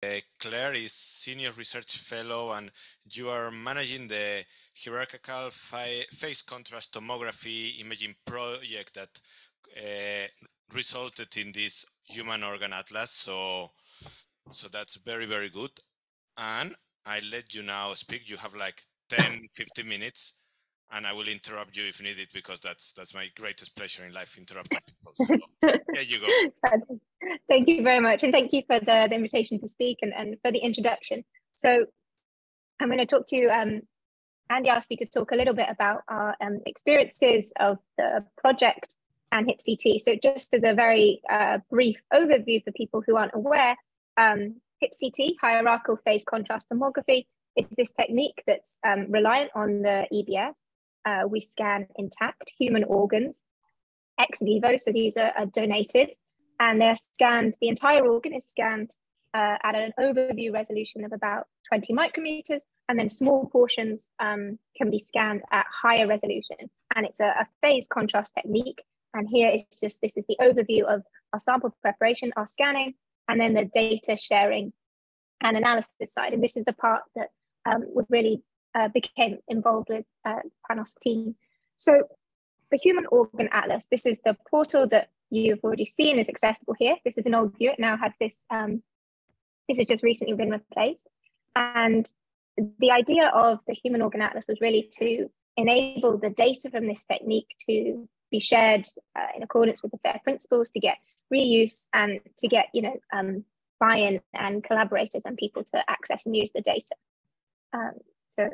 Uh, Claire is Senior Research Fellow, and you are managing the hierarchical phase contrast tomography imaging project that uh, resulted in this human organ atlas. So, so that's very, very good. And I let you now speak. You have like 10, 15 minutes and I will interrupt you if needed because that's that's my greatest pleasure in life, interrupting people. So there you go. Thank you very much, and thank you for the, the invitation to speak and, and for the introduction. So I'm going to talk to you. Um, Andy asked me to talk a little bit about our um, experiences of the project and HIPCT. So just as a very uh, brief overview for people who aren't aware, um, HIPCT, hierarchical phase contrast tomography, is this technique that's um, reliant on the EBS uh, we scan intact human organs ex vivo. So these are, are donated and they're scanned, the entire organ is scanned uh, at an overview resolution of about 20 micrometers, and then small portions um, can be scanned at higher resolution. And it's a, a, phase contrast technique. And here it's just this is the overview of our sample preparation, our scanning, and then the data sharing and analysis side. And this is the part that um, would really uh, became involved with uh, PaNOSC team. So the Human Organ Atlas, this is the portal that you've already seen is accessible here. This is an old view. It now has this, um, this has just recently been replaced. And the idea of the Human Organ Atlas was really to enable the data from this technique to be shared uh, in accordance with the FAIR principles to get reuse and to get, you know, um, buy-in and collaborators and people to access and use the data. Um, so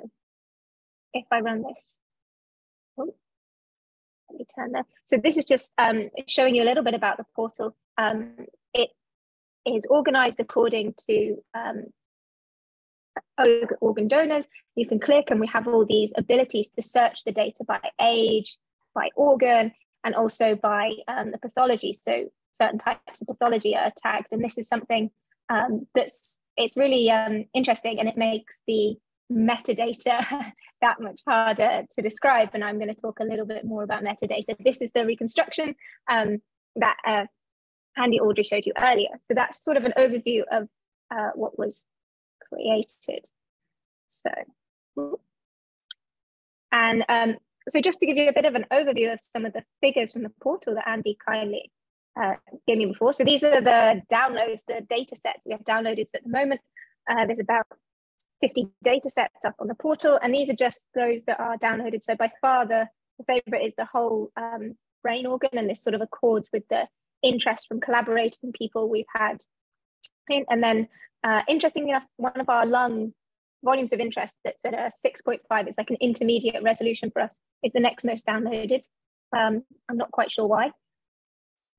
if I run this, let me turn that. So this is just um, showing you a little bit about the portal. Um, it is organized according to um, organ donors. You can click and we have all these abilities to search the data by age, by organ, and also by um, the pathology. So certain types of pathology are tagged. And this is something um, that's, it's really um, interesting and it makes the metadata that much harder to describe. And I'm going to talk a little bit more about metadata. This is the reconstruction um, that uh, Andy Audrey showed you earlier. So that's sort of an overview of uh, what was created. So, and um, so just to give you a bit of an overview of some of the figures from the portal that Andy kindly uh, gave me before. So these are the downloads, the data sets we have downloaded at the moment. Uh, there's about 50 data sets up on the portal, and these are just those that are downloaded. So by far the, the favorite is the whole um, brain organ, and this sort of accords with the interest from collaborators and people we've had. And then, uh, interestingly enough, one of our lung volumes of interest that's at a 6.5, it's like an intermediate resolution for us, is the next most downloaded. Um, I'm not quite sure why.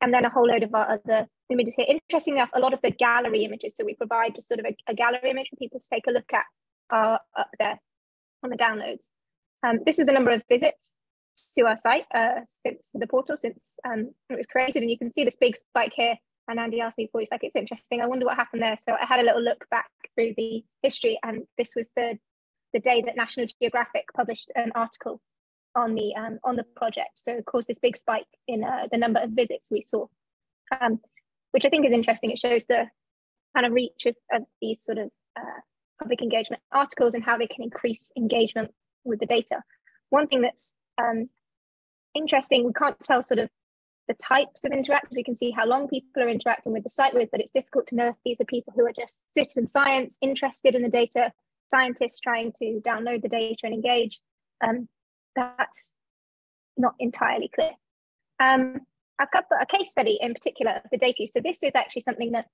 And then a whole load of our other images here. Interestingly enough, a lot of the gallery images, so we provide just sort of a, a gallery image for people to take a look at are up there on the downloads. Um, this is the number of visits to our site uh, since the portal, since um, it was created. And you can see this big spike here. And Andy asked me before, he's like, it's interesting. I wonder what happened there. So I had a little look back through the history and this was the, the day that National Geographic published an article on the um, on the project. So it caused this big spike in uh, the number of visits we saw. Um, which I think is interesting. It shows the kind of reach of, of these sort of uh, public engagement articles and how they can increase engagement with the data. One thing that's um, interesting, we can't tell sort of the types of interactors. We can see how long people are interacting with the site with, but it's difficult to know if these are people who are just citizen science, interested in the data, scientists trying to download the data and engage. Um, that's not entirely clear. Um, I've got a case study in particular of the data. So this is actually something that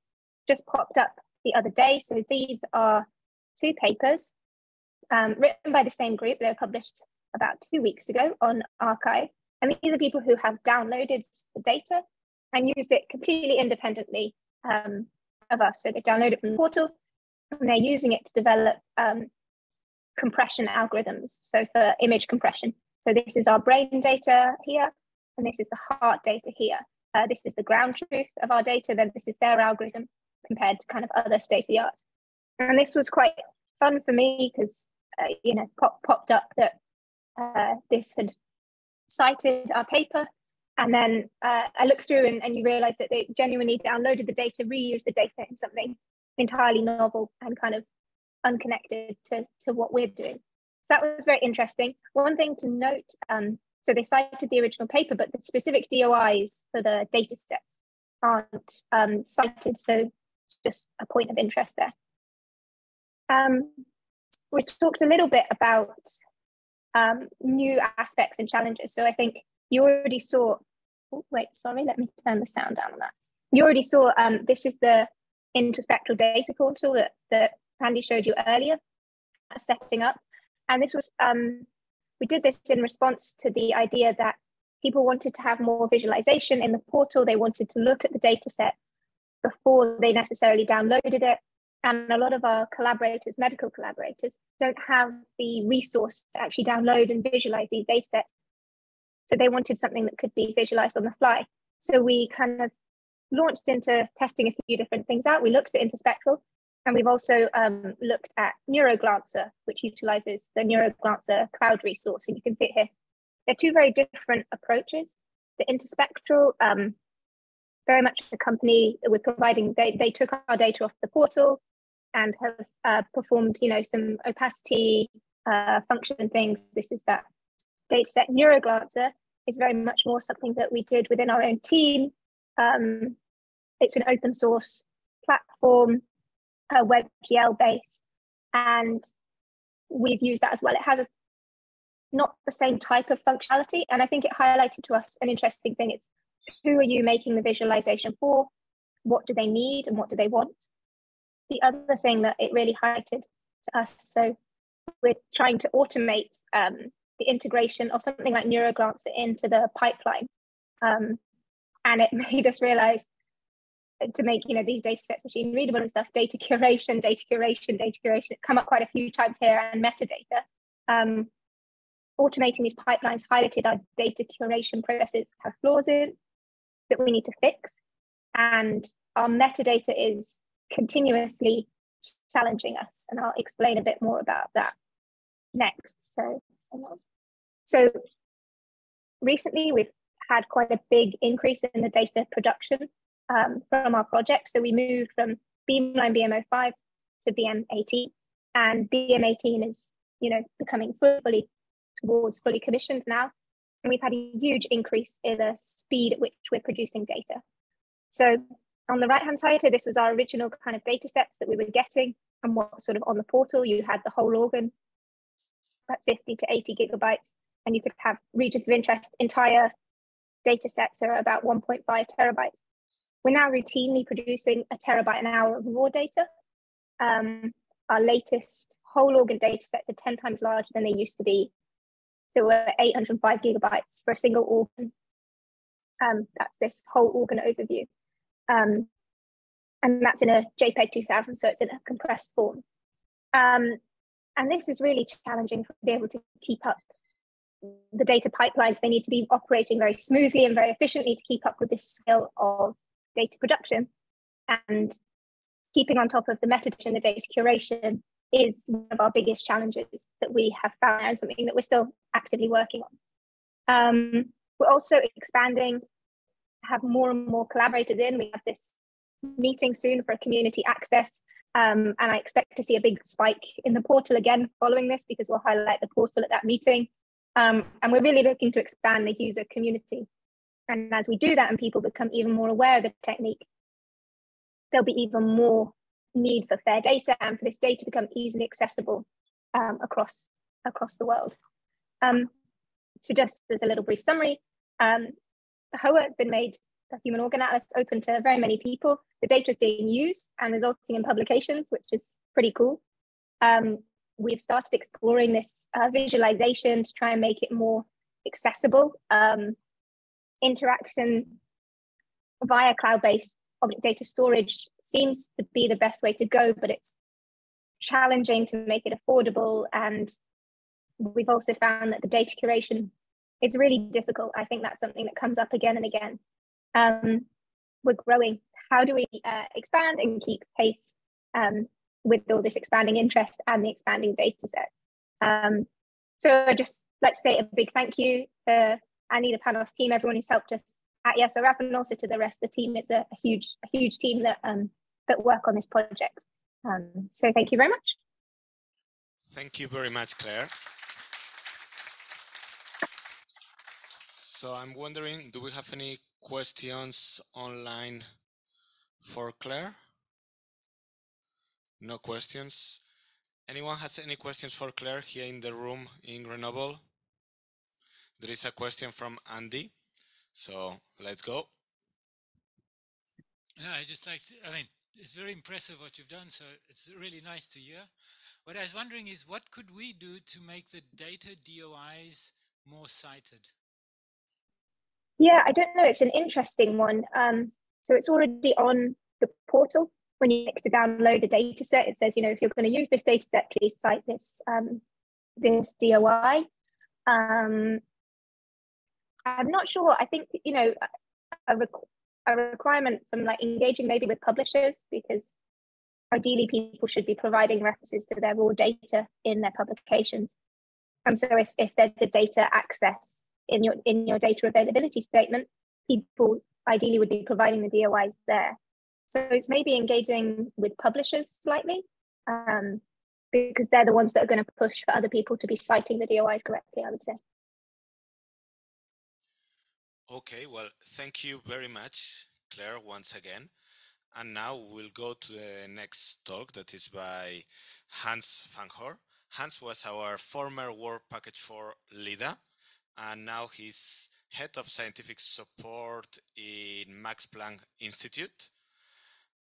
just popped up the other day. So these are two papers um, written by the same group. They were published about two weeks ago on arXiv. And these are people who have downloaded the data and used it completely independently um, of us. So they've downloaded from the portal and they're using it to develop um, compression algorithms. So for image compression. So this is our brain data here and this is the heart data here. Uh, this is the ground truth of our data, then this is their algorithm compared to kind of other state of the arts. And this was quite fun for me because, uh, you know, pop, popped up that uh, this had cited our paper. And then uh, I looked through and, and you realize that they genuinely downloaded the data, reused the data in something entirely novel and kind of unconnected to, to what we're doing. So that was very interesting. One thing to note, um, so they cited the original paper, but the specific DOIs for the data sets aren't um, cited. So just a point of interest there. Um, we talked a little bit about um, new aspects and challenges. So I think you already saw, oh, wait, sorry, let me turn the sound down on that. You already saw, um, this is the interspectral data portal that, that Andy showed you earlier, setting up. And this was, um, we did this in response to the idea that people wanted to have more visualization in the portal. They wanted to look at the data set before they necessarily downloaded it. And a lot of our collaborators, medical collaborators, don't have the resource to actually download and visualize these data sets. So they wanted something that could be visualized on the fly. So we kind of launched into testing a few different things out. We looked at interspectral, and we've also um, looked at NeuroGlancer, which utilizes the NeuroGlancer cloud resource. And you can see it here. They're two very different approaches. The interspectral, um, very much the company with providing, they, they took our data off the portal, and have uh, performed, you know, some opacity uh, function things. This is that data set. NeuroGlancer is very much more something that we did within our own team. Um, it's an open source platform, uh, WebGL based, and we've used that as well. It has a, not the same type of functionality, and I think it highlighted to us an interesting thing. It's who are you making the visualization for? What do they need and what do they want? the other thing that it really highlighted to us, so we're trying to automate um, the integration of something like NeuroGlancer into the pipeline. Um, and it made us realize to make you know these data sets machine readable and stuff data curation data curation data curation it's come up quite a few times here and metadata um, automating these pipelines highlighted our data curation processes have flaws in that we need to fix and our metadata is continuously challenging us. And I'll explain a bit more about that next. So, so recently we've had quite a big increase in the data production um, from our project. So we moved from Beamline BM05 to BM18, and BM18 is, you know, becoming fully towards fully commissioned now. And we've had a huge increase in the speed at which we're producing data. So on the right hand side here, this was our original kind of data sets that we were getting and what sort of on the portal, you had the whole organ at 50 to 80 gigabytes, and you could have regions of interest, entire data sets are about 1.5 terabytes. We're now routinely producing a terabyte an hour of raw data. Um, our latest whole organ data sets are 10 times larger than they used to be. So we're 805 gigabytes for a single organ. Um, that's this whole organ overview. Um, and that's in a JPEG 2000, so it's in a compressed form. Um, and this is really challenging to be able to keep up the data pipelines. They need to be operating very smoothly and very efficiently to keep up with this scale of data production. And keeping on top of the metadata and the data curation is one of our biggest challenges that we have found and something that we're still actively working on. Um, we're also expanding have more and more collaborators in. We have this meeting soon for community access. Um, and I expect to see a big spike in the portal again following this because we'll highlight the portal at that meeting. Um, and we're really looking to expand the user community. And as we do that and people become even more aware of the technique, there'll be even more need for fair data and for this data to become easily accessible um, across, across the world. Um, so just as a little brief summary, um, HOA has been made a human organ atlas open to very many people. The data is being used and resulting in publications, which is pretty cool. Um, we've started exploring this uh, visualization to try and make it more accessible. Um, interaction via cloud-based object data storage seems to be the best way to go, but it's challenging to make it affordable. And we've also found that the data curation is really difficult. I think that's something that comes up again and again. Um, we're growing. How do we uh, expand and keep pace um, with all this expanding interest and the expanding data sets? Um, so I'd just like to say a big thank you to Annie, the PaNOSC team, everyone who's helped us at ESRF and also to the rest of the team. It's a, a huge, a huge team that um, that work on this project. Um, so thank you very much. Thank you very much, Claire. So I'm wondering, do we have any questions online for Claire? No questions. Anyone has any questions for Claire here in the room in Grenoble? There is a question from Andy. So let's go. No, I just like to, I mean, it's very impressive what you've done. So it's really nice to hear. What I was wondering is what could we do to make the data DOIs more cited? Yeah, I don't know. It's an interesting one. Um, so it's already on the portal. When you click to download a data set, it says, you know, if you're going to use this data set, please cite this um, this DOI. Um, I'm not sure. I think you know a, requ- a requirement from like engaging maybe with publishers because ideally people should be providing references to their raw data in their publications. And so if, if there's a data access in your in your data availability statement, people ideally would be providing the DOIs there. So it's maybe engaging with publishers slightly, um, because they're the ones that are going to push for other people to be citing the DOIs correctly, I would say. Okay, well, thank you very much, Claire, once again. And now we'll go to the next talk that is by Hans Fangohr. Hans was our former Work Package for LIDA and now he's head of scientific support in Max Planck Institute.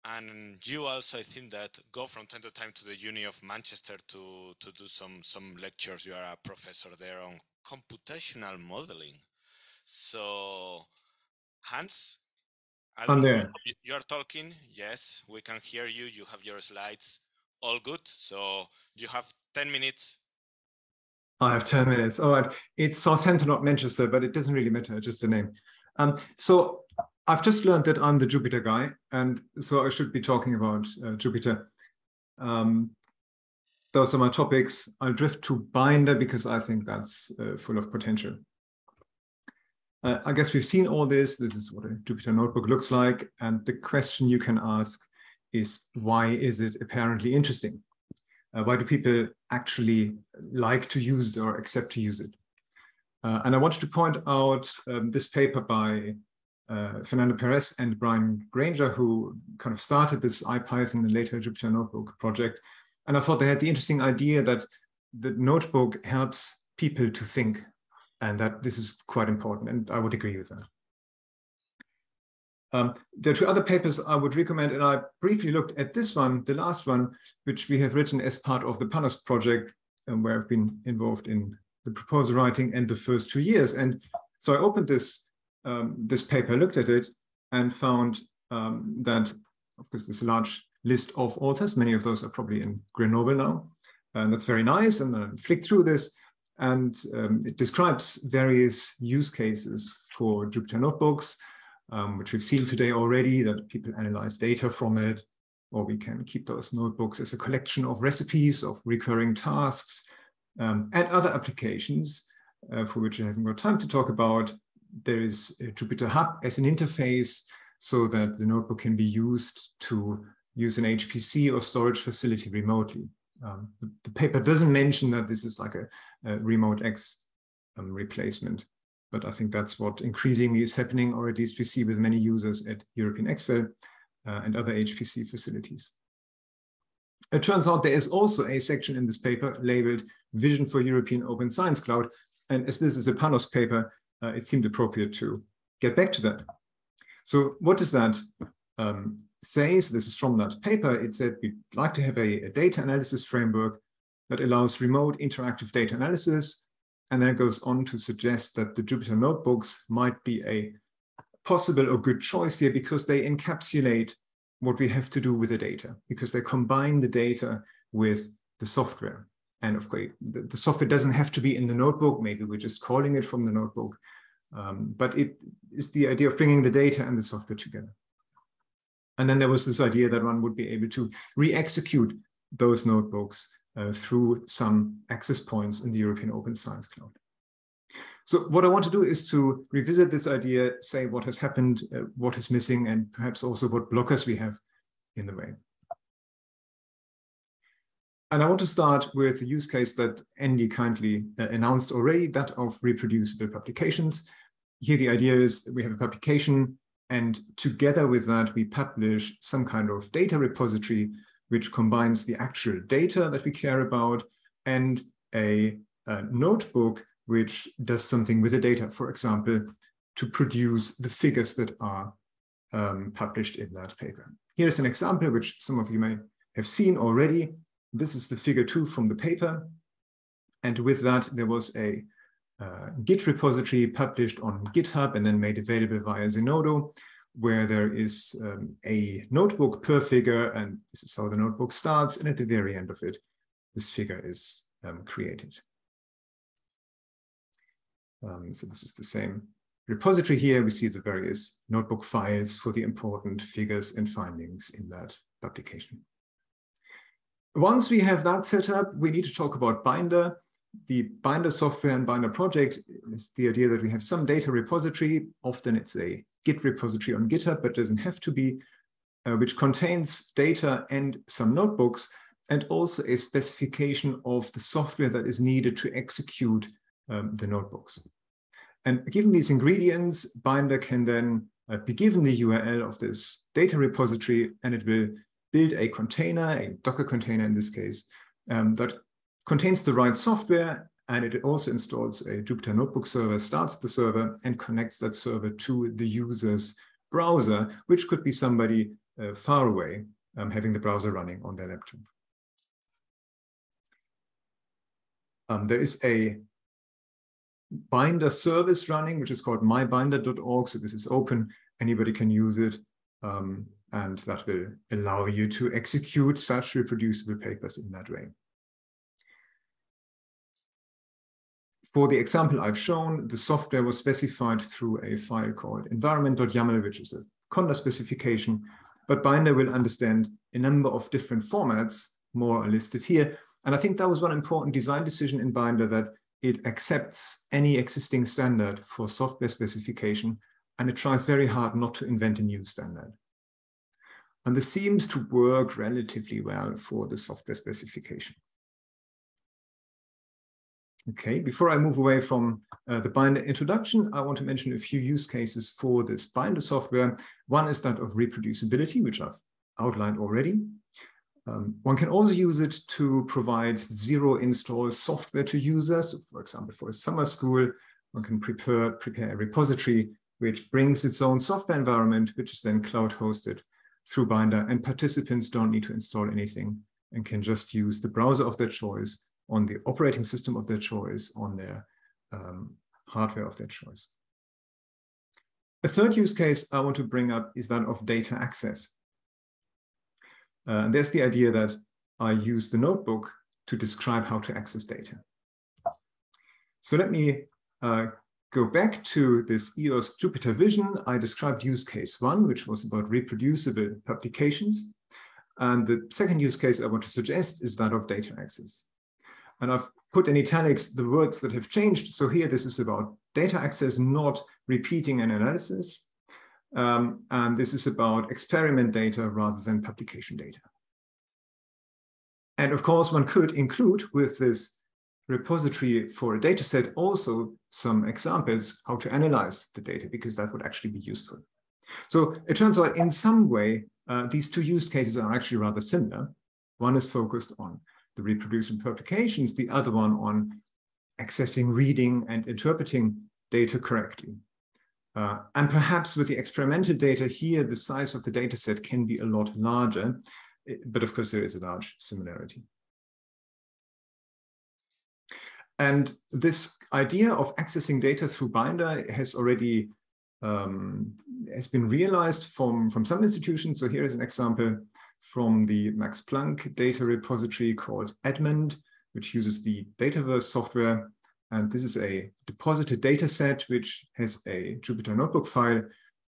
And you also, I think that go from time to time to the Uni of Manchester to, to do some, some lectures. You are a professor there on computational modeling. So, Hans. You are talking. Yes, we can hear you. You have your slides. All good. So you have 10 minutes I have 10 minutes. All right. It's Southampton, not Manchester, but it doesn't really matter, just a name. Um, so I've just learned that I'm the Jupyter guy, and so I should be talking about uh, Jupyter. Um, those are my topics. I'll drift to Binder because I think that's uh, full of potential. Uh, I guess we've seen all this. This is what a Jupyter notebook looks like. And the question you can ask is, why is it apparently interesting? Uh, why do people actually like to use it or accept to use it? Uh, and I wanted to point out um, this paper by uh, Fernando Perez and Brian Granger, who kind of started this IPython and later Jupyter Notebook project. And I thought they had the interesting idea that the notebook helps people to think and that this is quite important. And I would agree with that. Um, there are two other papers I would recommend, and I briefly looked at this one, the last one, which we have written as part of the PaNOSC project, um, where I've been involved in the proposal writing and the first two years. And so I opened this um, this paper, looked at it, and found um, that, of course, there's a large list of authors. Many of those are probably in Grenoble now, and that's very nice. And then I flicked through this, and um, it describes various use cases for Jupyter notebooks um, which we've seen today already that people analyze data from it, or we can keep those notebooks as a collection of recipes of recurring tasks um, and other applications uh, for which I haven't got time to talk about. There is a Jupyter Hub as an interface so that the notebook can be used to use an HPC or storage facility remotely. Um, the, paper doesn't mention that this is like a, a remote X um, replacement. But I think that's what increasingly is happening, or at least we see with many users at European XFEL uh, and other HPC facilities. It turns out there is also a section in this paper labeled Vision for European Open Science Cloud. And as this is a PaNOSC paper, uh, it seemed appropriate to get back to that. So what is that um, say? So this is from that paper. It said we'd like to have a, a data analysis framework that allows remote interactive data analysis and then it goes on to suggest that the Jupyter notebooks might be a possible or good choice here because they encapsulate what we have to do with the data, because they combine the data with the software. And of course, the, the software doesn't have to be in the notebook. Maybe we're just calling it from the notebook. Um, but it is the idea of bringing the data and the software together. And then there was this idea that one would be able to re-execute those notebooks uh, through some access points in the European Open Science Cloud. So what I want to do is to revisit this idea, say what has happened, uh, what is missing, and perhaps also what blockers we have in the way. And I want to start with the use case that Andy kindly uh, announced already, that of reproducible publications. Here, the idea is that we have a publication, and together with that, we publish some kind of data repository which combines the actual data that we care about and a, a notebook which does something with the data, for example, to produce the figures that are um, published in that paper. Here's an example which some of you may have seen already. This is the figure two from the paper. And with that, there was a uh, Git repository published on GitHub and then made available via Zenodo, where there is um, a notebook per figure, and this is how the notebook starts. And at the very end of it, this figure is um, created. Um, so this is the same repository here. We see the various notebook files for the important figures and findings in that publication. Once we have that set up, we need to talk about Binder. The Binder software and Binder project is the idea that we have some data repository. Often it's a Git repository on GitHub, but doesn't have to be, uh, which contains data and some notebooks, and also a specification of the software that is needed to execute um, the notebooks. And given these ingredients, Binder can then uh, be given the URL of this data repository, and it will build a container, a Docker container in this case, um, that contains the right software and it also installs a Jupyter Notebook server, starts the server and connects that server to the user's browser, which could be somebody uh, far away um, having the browser running on their laptop. Um, there is a binder service running, which is called mybinder.org. So this is open, anybody can use it. Um, and that will allow you to execute such reproducible papers in that way. For the example I've shown, the software was specified through a file called environment.yaml, which is a conda specification, but Binder will understand a number of different formats, more are listed here. And I think that was one important design decision in Binder that it accepts any existing standard for software specification, and it tries very hard not to invent a new standard. And this seems to work relatively well for the software specification. Okay, before I move away from uh, the Binder introduction, I want to mention a few use cases for this Binder software. One is that of reproducibility, which I've outlined already. Um, one can also use it to provide zero install software to users. For example, for a summer school, one can prepare, prepare a repository which brings its own software environment, which is then cloud hosted through Binder and participants don't need to install anything and can just use the browser of their choice on the operating system of their choice on their um, hardware of their choice. A third use case I want to bring up is that of data access. Uh, there's the idea that I use the notebook to describe how to access data. So let me uh, go back to this EOSC Jupyter Vision, I described use case one, which was about reproducible publications. And the second use case I want to suggest is that of data access. And I've put in italics the words that have changed. So here, this is about data access, not repeating an analysis. Um, and this is about experiment data rather than publication data. And of course, one could include with this repository for a data set also some examples how to analyze the data because that would actually be useful. So it turns out in some way, uh, these two use cases are actually rather similar. One is focused on the reproducible publications, the other one on accessing, reading, and interpreting data correctly. Uh, and perhaps with the experimental data here, the size of the data set can be a lot larger, but of course there is a large similarity. And this idea of accessing data through Binder has already um, has been realized from, from some institutions. So here is an example from the Max Planck data repository called Edmond, which uses the Dataverse software. And this is a deposited data set, which has a Jupyter Notebook file.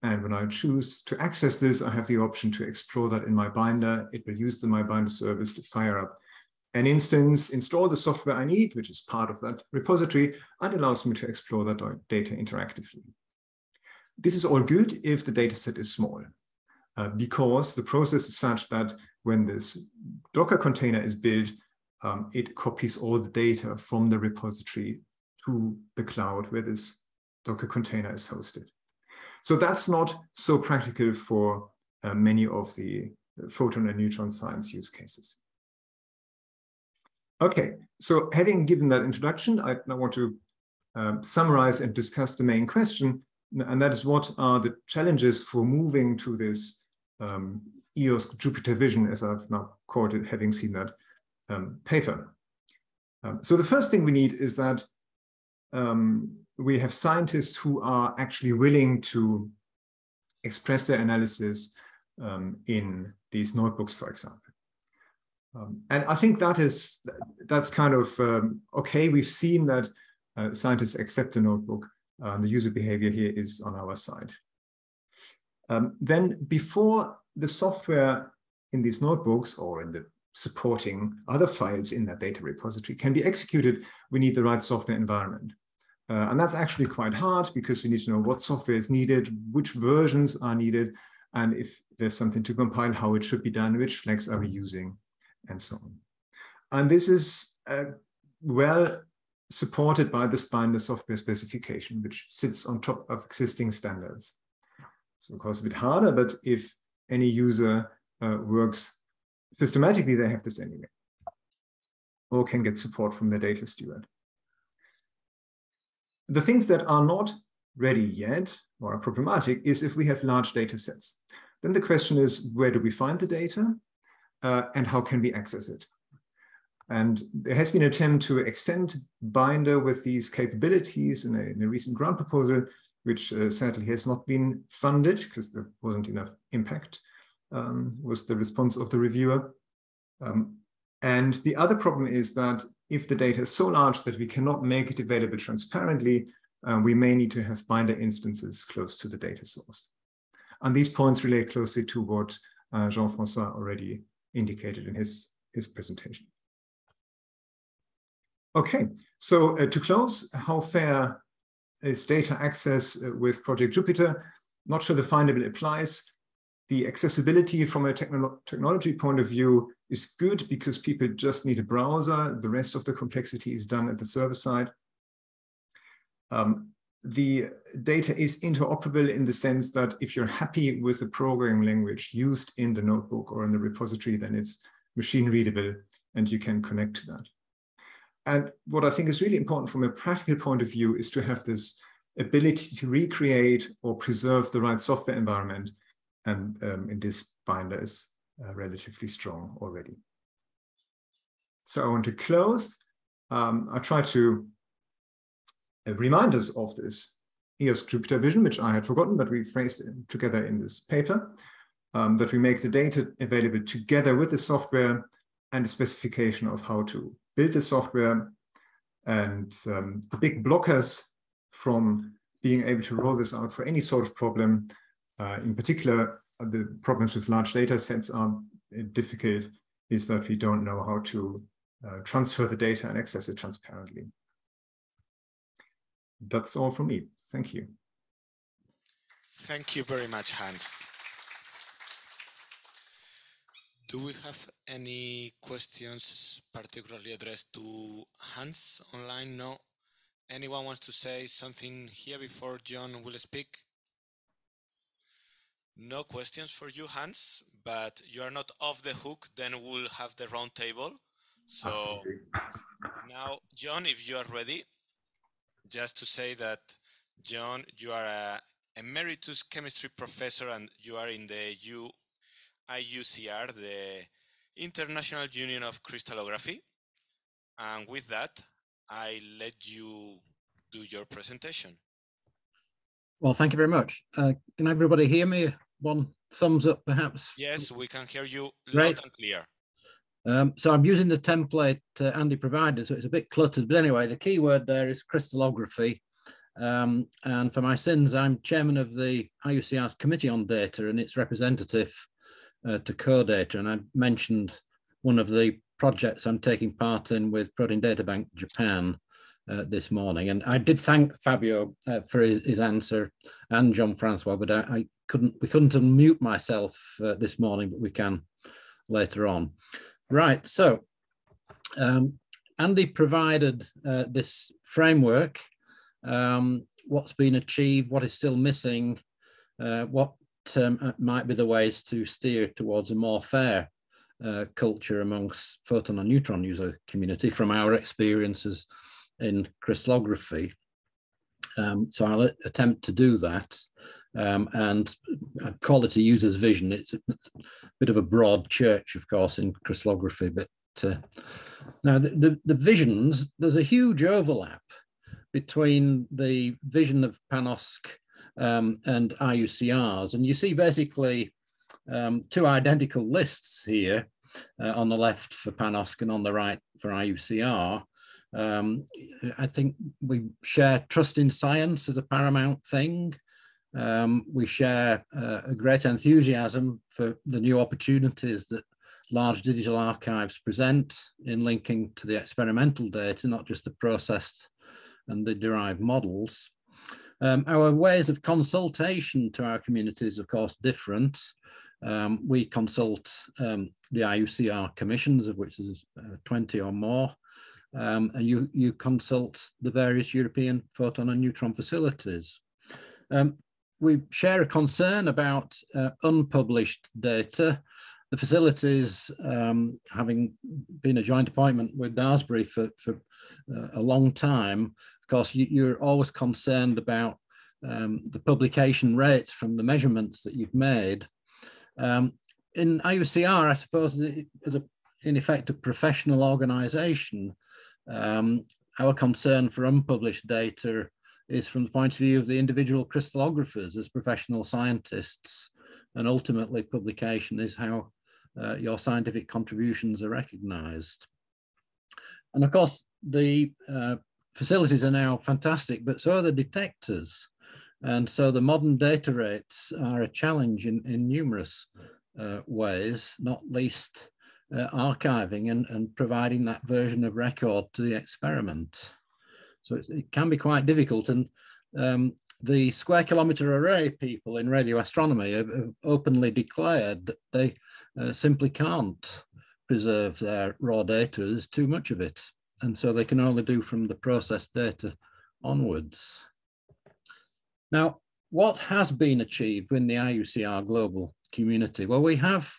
And when I choose to access this, I have the option to explore that in my binder. It will use the My Binder service to fire up an instance, install the software I need, which is part of that repository, and allows me to explore that data interactively. This is all good if the dataset is small, uh, because the process is such that when this Docker container is built, um, it copies all the data from the repository to the cloud where this Docker container is hosted. So that's not so practical for uh, many of the photon and neutron science use cases. Okay, so having given that introduction, I now want to um, summarize and discuss the main question, and that is what are the challenges for moving to this um, EOSC Jupyter Vision, as I've now called it, having seen that um, paper. Um, so the first thing we need is that um, we have scientists who are actually willing to express their analysis um, in these notebooks, for example. Um, and I think that is that's kind of okay. We've seen that uh, scientists accept the notebook. Uh, the user behavior here is on our side. Um, then before the software in these notebooks or in the supporting other files in that data repository can be executed, we need the right software environment. Uh, and that's actually quite hard because we need to know what software is needed, which versions are needed, and if there's something to compile, how it should be done, which flags are we using, and so on. And this is uh, well supported by the Binder software specification, which sits on top of existing standards. So of course a bit harder, but if any user uh, works systematically, they have this anyway, or can get support from the data steward. The things that are not ready yet or are problematic is if we have large data sets. Then the question is, where do we find the data uh, and how can we access it? And there has been an attempt to extend Binder with these capabilities in a, in a recent grant proposal, which uh, sadly has not been funded because there wasn't enough impact, um, was the response of the reviewer. Um, and the other problem is that if the data is so large that we cannot make it available transparently, uh, we may need to have binder instances close to the data source. And these points relate closely to what uh, Jean-Francois already indicated in his, his presentation. Okay, so uh, to close, how fair is data access uh, with Project Jupyter? Not sure the findable applies. The accessibility from a technolo technology point of view is good because people just need a browser. The rest of the complexity is done at the server side. Um, the data is interoperable in the sense that if you're happy with the programming language used in the notebook or in the repository, then it's machine readable and you can connect to that. And what I think is really important from a practical point of view is to have this ability to recreate or preserve the right software environment. And um, in this binder is uh, relatively strong already. So I want to close. Um, I try to uh, remind us of this EOSC Jupyter Vision, which I had forgotten, but we phrased together in this paper, um, that we make the data available together with the software and the specification of how to build the software. And um, the big blockers from being able to roll this out for any sort of problem, uh, in particular, the problems with large data sets are difficult, is that we don't know how to uh, transfer the data and access it transparently. That's all from me. Thank you. Thank you very much, Hans. Do we have any questions particularly addressed to Hans online? No. Anyone wants to say something here before John will speak? No questions for you, Hans, but you are not off the hook. Then we'll have the round table. So Absolutely. now, John, if you are ready, just to say that, John, you are a emeritus chemistry professor and you are in the U IUCR, the International Union of Crystallography. And with that, I let you do your presentation. Well, thank you very much. Uh, can everybody hear me? One thumbs up, perhaps? Yes, we can hear you loud and clear. Um, so I'm using the template uh, Andy provided, so it's a bit cluttered. But anyway, the key word there is crystallography. Um, and for my sins, I'm chairman of the IUCR's Committee on Data and its representative uh, to CODATA. And I mentioned one of the projects I'm taking part in with Protein Data Bank Japan uh, this morning. And I did thank Fabio uh, for his, his, answer and Jean-Francois, but I, I, couldn't, we couldn't unmute myself uh, this morning, but we can later on. Right, so Um, Andy provided uh, this framework, um, what's been achieved, what is still missing, uh, what um, uh, might be the ways to steer towards a more fair uh, culture amongst photon and neutron user community from our experiences in crystallography. Um, so I'll attempt to do that. Um, and I call it a user's vision. It's a bit of a broad church, of course, in crystallography, but uh, now the, the, the, visions, there's a huge overlap between the vision of PANOSC um, and IUCRs. And you see basically um, two identical lists here uh, on the left for PANOSC and on the right for IUCR. Um, I think we share trust in science as a paramount thing. Um, we share uh, a great enthusiasm for the new opportunities that large digital archives present in linking to the experimental data, not just the processed and the derived models. Um, our ways of consultation to our communities, of course, different. Um, we consult um, the IUCR commissions, of which there's uh, 20 or more, um, and you, you consult the various European photon and neutron facilities. Um, we share a concern about uh, unpublished data. The facilities, um, having been a joint appointment with Daresbury for, for uh, a long time, of course, you, are always concerned about um, the publication rate from the measurements that you've made. Um, in IUCR, I suppose, as a, in effect, a professional organization, um, our concern for unpublished data is from the point of view of the individual crystallographers as professional scientists. And ultimately, publication is how uh, your scientific contributions are recognized. And of course, the uh, facilities are now fantastic, but so are the detectors. And so the modern data rates are a challenge in, in numerous uh, ways, not least uh, archiving and, and providing that version of record to the experiment. So it can be quite difficult. And um, the square kilometer array people in radio astronomy have, have openly declared that they uh, simply can't preserve their raw data. There's too much of it. And so they can only do from the processed data onwards. Now, what has been achieved in the IUCR global community? Well, we have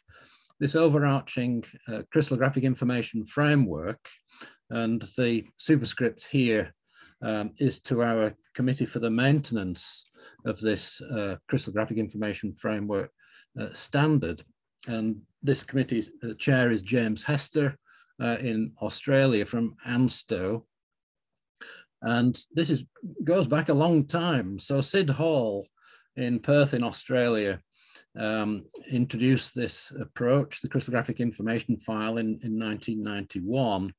this overarching uh, crystallographic information framework and the superscript here um, is to our committee for the maintenance of this uh, crystallographic information framework uh, standard. And this committee's uh, chair is James Hester uh, in Australia from ANSTO. And this is goes back a long time. So Sid Hall in Perth in Australia um, introduced this approach, the crystallographic information file in, in 1991.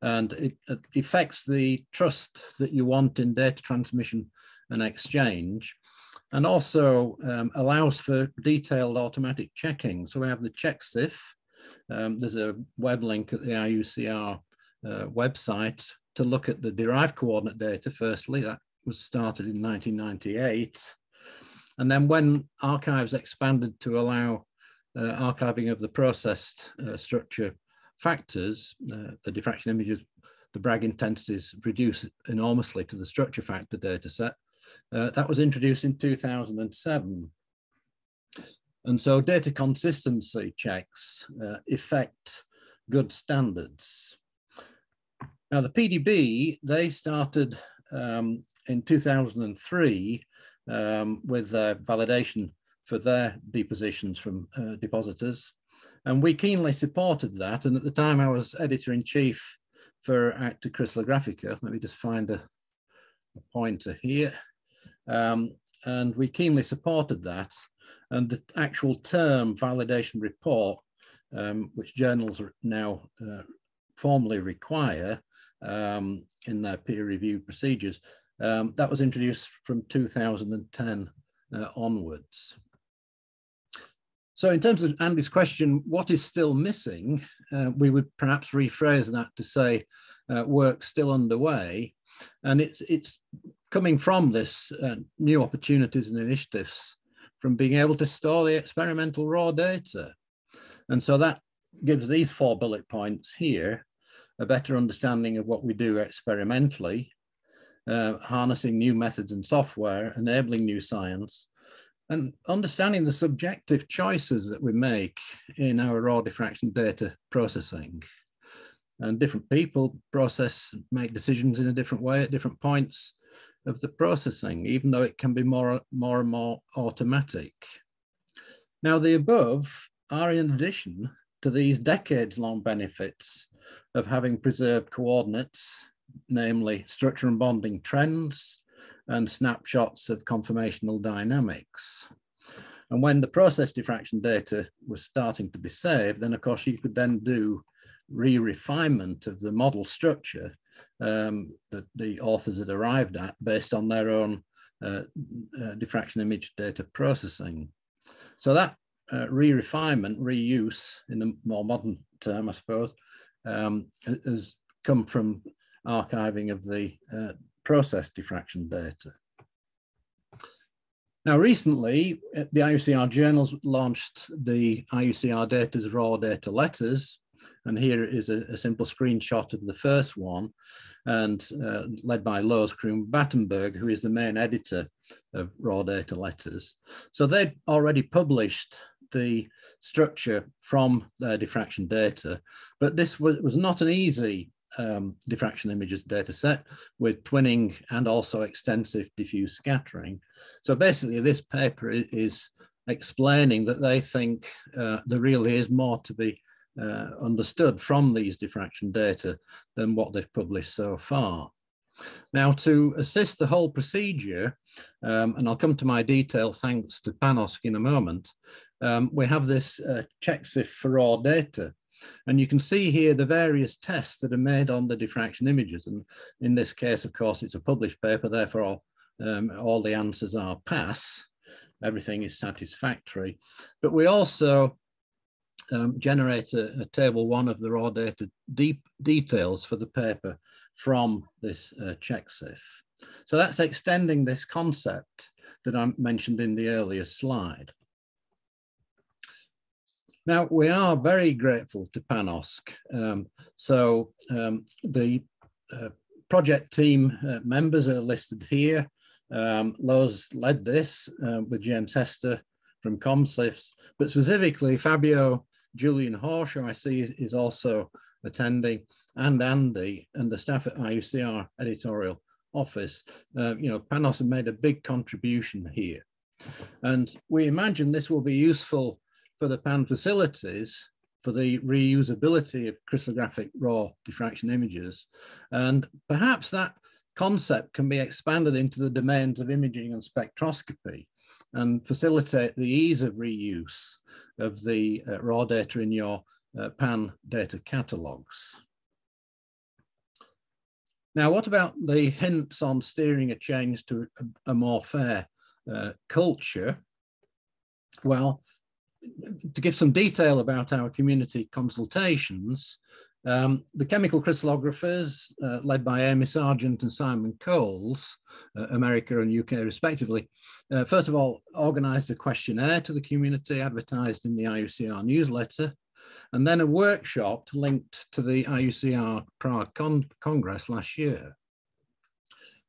And it, it affects the trust that you want in data transmission and exchange, and also um, allows for detailed automatic checking. So we have the check CheckCIF. Um, there's a web link at the IUCR uh, website to look at the derived coordinate data firstly. That was started in 1998. And then when archives expanded to allow uh, archiving of the processed uh, structure factors, uh, the diffraction images, the Bragg intensities reduce enormously to the structure factor data set. Uh, that was introduced in 2007. And so data consistency checks uh, affect good standards. Now the PDB, they started um, in 2003 um, with uh, validation for their depositions from uh, depositors. And we keenly supported that. And at the time I was editor in chief for Acta Crystallographica. Let me just find a, a pointer here. Um, and we keenly supported that. And the actual term validation report, um, which journals now uh, formally require um, in their peer review procedures, um, that was introduced from 2010 uh, onwards. So in terms of Andy's question, what is still missing? Uh, we would perhaps rephrase that to say uh, work still underway. And it's, it's coming from this uh, new opportunities and initiatives from being able to store the experimental raw data. And so that gives these four bullet points here. a better understanding of what we do experimentally, uh, harnessing new methods and software, enabling new science, and understanding the subjective choices that we make in our raw diffraction data processing. And different people process, make decisions in a different way at different points of the processing, even though it can be more, more and more automatic. Now, the above are in addition to these decades long benefits of having preserved coordinates, namely structure and bonding trends and snapshots of conformational dynamics. And when the process diffraction data was starting to be saved, then of course you could then do re-refinement of the model structure um, that the authors had arrived at based on their own uh, uh, diffraction image data processing. So that uh, re-refinement, reuse in a more modern term, I suppose, um, has come from archiving of the uh, process diffraction data. Now, recently, uh, the IUCR journals launched the IUCR data's raw data letters, and here is a, a simple screenshot of the first one, and uh, led by Loes Kroon Batenburg, who is the main editor of raw data letters. So they'd already published the structure from their diffraction data, but this was, was not an easy um, diffraction images data set with twinning and also extensive diffuse scattering. So basically this paper is explaining that they think uh, there really is more to be uh, understood from these diffraction data than what they've published so far. Now, to assist the whole procedure, um, and I'll come to my detail thanks to PaNOSC in a moment, um, we have this uh, checkCIF for raw data. And you can see here the various tests that are made on the diffraction images. And in this case, of course, it's a published paper, therefore um, all the answers are pass. Everything is satisfactory. But we also um, generate a, a, table one of the raw data deep details for the paper from this uh, checkCIF. So that's extending this concept that I mentioned in the earlier slide. Now, we are very grateful to PaNOSC. Um, so um, the uh, project team uh, members are listed here. Um, Loes led this uh, with James Hester from COMCIFS, but specifically Fabio Julian who I see is also attending, and Andy and the staff at IUCR editorial office. Uh, you know, PaNOSC made a big contribution here. And we imagine this will be useful for the PaN facilities for the reusability of crystallographic raw diffraction images. And perhaps that concept can be expanded into the domains of imaging and spectroscopy and facilitate the ease of reuse of the uh, raw data in your uh, PaN data catalogs. Now, what about the hints on steering a change to a, a more fair uh, culture? Well, to give some detail about our community consultations, um, the chemical crystallographers, uh, led by Amy Sarjeant and Simon Coles, uh, America and UK respectively, uh, first of all, organised a questionnaire to the community advertised in the IUCR newsletter, and then a workshop linked to the IUCR Prague Con Congress last year.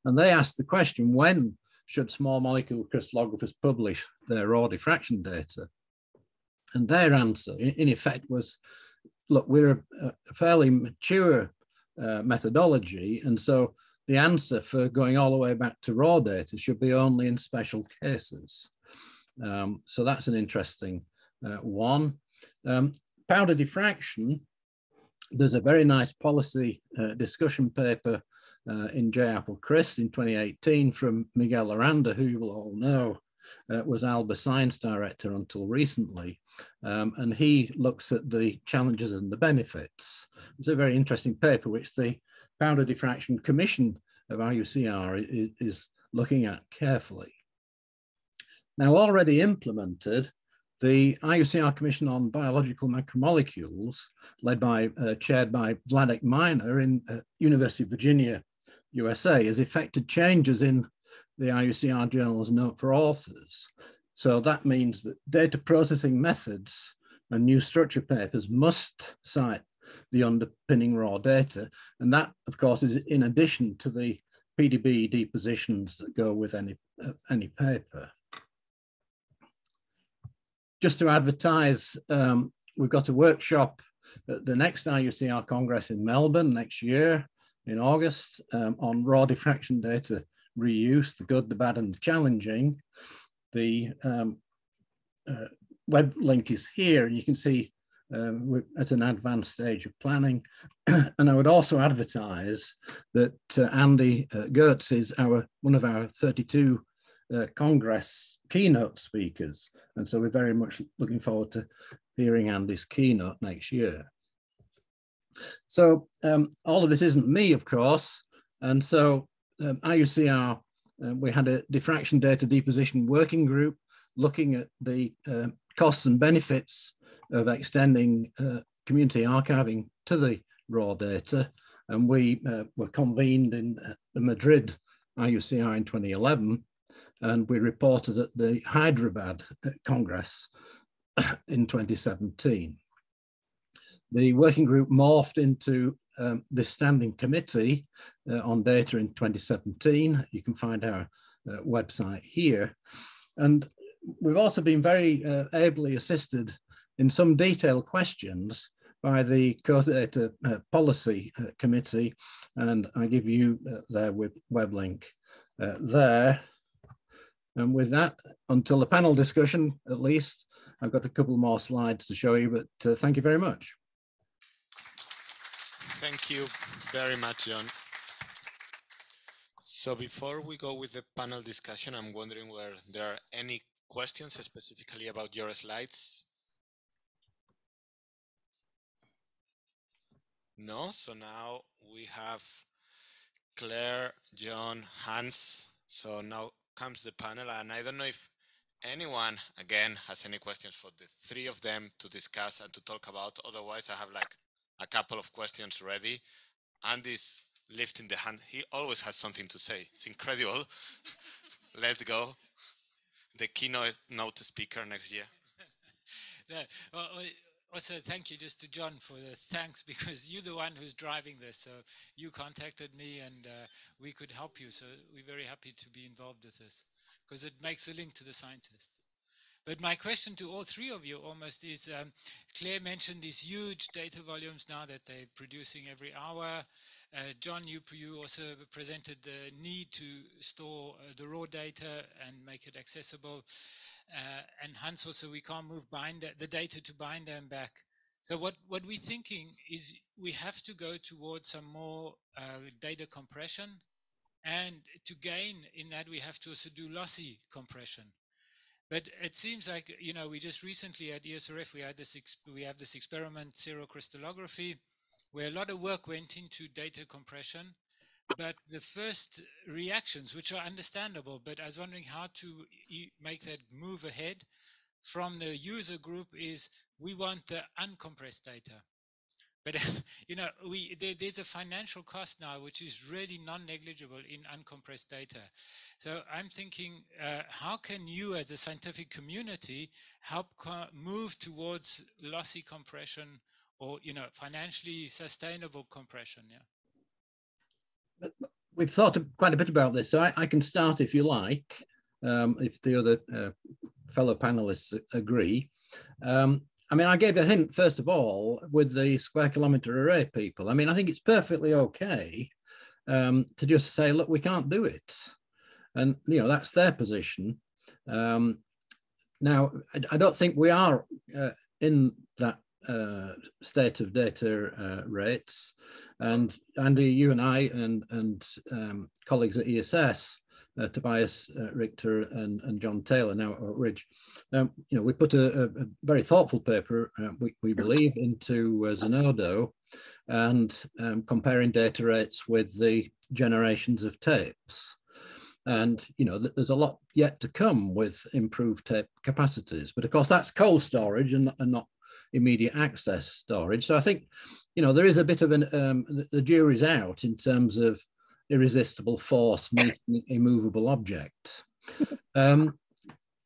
And they asked the question, when should small molecule crystallographers publish their raw diffraction data? And their answer, in effect, was look, we're a, a fairly mature uh, methodology. And so the answer for going all the way back to raw data should be only in special cases. Um, so that's an interesting uh, one. Um, powder diffraction, there's a very nice policy uh, discussion paper uh, in J. Appl. Cryst. in 2018 from Miguel Aranda, who you will all know uh, was Alba science director until recently. Um, and he looks at the challenges and the benefits. It's a very interesting paper, which the Powder Diffraction Commission of IUCR is, is looking at carefully. Now, already implemented, the IUCR Commission on Biological Macromolecules, led by, uh, chaired by Wladek Minor in uh, University of Virginia, USA, has effected changes in the IUCR Journal's note for authors. So that means that data processing methods and new structure papers must cite the underpinning raw data. And that, of course, is in addition to the PDB depositions that go with any, uh, any paper. Just to advertise, um, we've got a workshop at the next IUCR Congress in Melbourne next year in August um, on raw diffraction data reuse, the good, the bad, and the challenging. The um, uh, web link is here, and you can see um, we're at an advanced stage of planning. and I would also advertise that uh, Andy uh, Goetz is our one of our 32 uh, Congress keynote speakers. And so we're very much looking forward to hearing Andy's keynote next year. So um, all of this isn't me, of course. And so um, IUCR, uh, we had a diffraction data deposition working group looking at the uh, costs and benefits of extending uh, community archiving to the raw data. And we uh, were convened in uh, the Madrid IUCR in 2011, and we reported at the Hyderabad uh, Congress in 2017. The working group morphed into um, this standing committee uh, on data in 2017. You can find our uh, website here. And we've also been very uh, ably assisted in some detailed questions by the Data uh, Policy uh, Committee, and I give you uh, their web, web link there. And with that, until the panel discussion, at least, I've got a couple more slides to show you, but thank you very much. Thank you very much, John. So before we go with the panel discussion, I'm wondering whether there are any questions specifically about your slides No, so now we have Claire, John, Hans. So now comes the panel, and I don't know if anyone again has any questions for the three of them to discuss and to talk about. Otherwise, I have like a couple of questions ready. Andy's lifting the hand. He always has something to say. It's incredible. Let's go. The keynote speaker next year. no, well, also thank you just to John for the thanks because you're the one who's driving this. So you contacted me and uh, we could help you. So we're very happy to be involved with this because it makes a link to the scientist. But my question to all three of you almost is, um, Claire mentioned these huge data volumes now that they're producing every hour. Uh, John, you, you also presented the need to store uh, the raw data and make it accessible. Uh, and Hans also, we can't move binder, the data to binder and back. So what, what we're thinking is we have to go towards some more uh, data compression and to gain in that we have to also do lossy compression. But it seems like, you know, we just recently at ESRF, we had this, we have this experiment, zero crystallography, where a lot of work went into data compression but the first reactions, which are understandable, but I was wondering how to make that move ahead from the user group is we want the uncompressed data. But you know, we there, there's a financial cost now, which is really non-negligible in uncompressed data. So I'm thinking, uh, how can you, as a scientific community, help move towards lossy compression or you know, financially sustainable compression? Yeah we've thought quite a bit about this, so I, I can start if you like, um, if the other uh, fellow panelists agree. Um, I mean, I gave a hint, first of all, with the square kilometre array people. I mean, I think it's perfectly okay um, to just say, look, we can't do it. And, you know, that's their position. Um, now, I, I, don't think we are uh, in that uh, state of data uh, rates. And Andy, you and I and, and um, colleagues at ESS, Tobias uh, Richter and, and John Taylor now at Oak Ridge, um, you know, we put a, a very thoughtful paper, uh, we, we believe, into uh, Zenodo and um, comparing data rates with the generations of tapes. And you know, there's a lot yet to come with improved tape capacities. But of course, that's cold storage and, and not immediate access storage. So I think, you know, there is a bit of an, um, the jury's out in terms of irresistible force meeting a movable object. Um,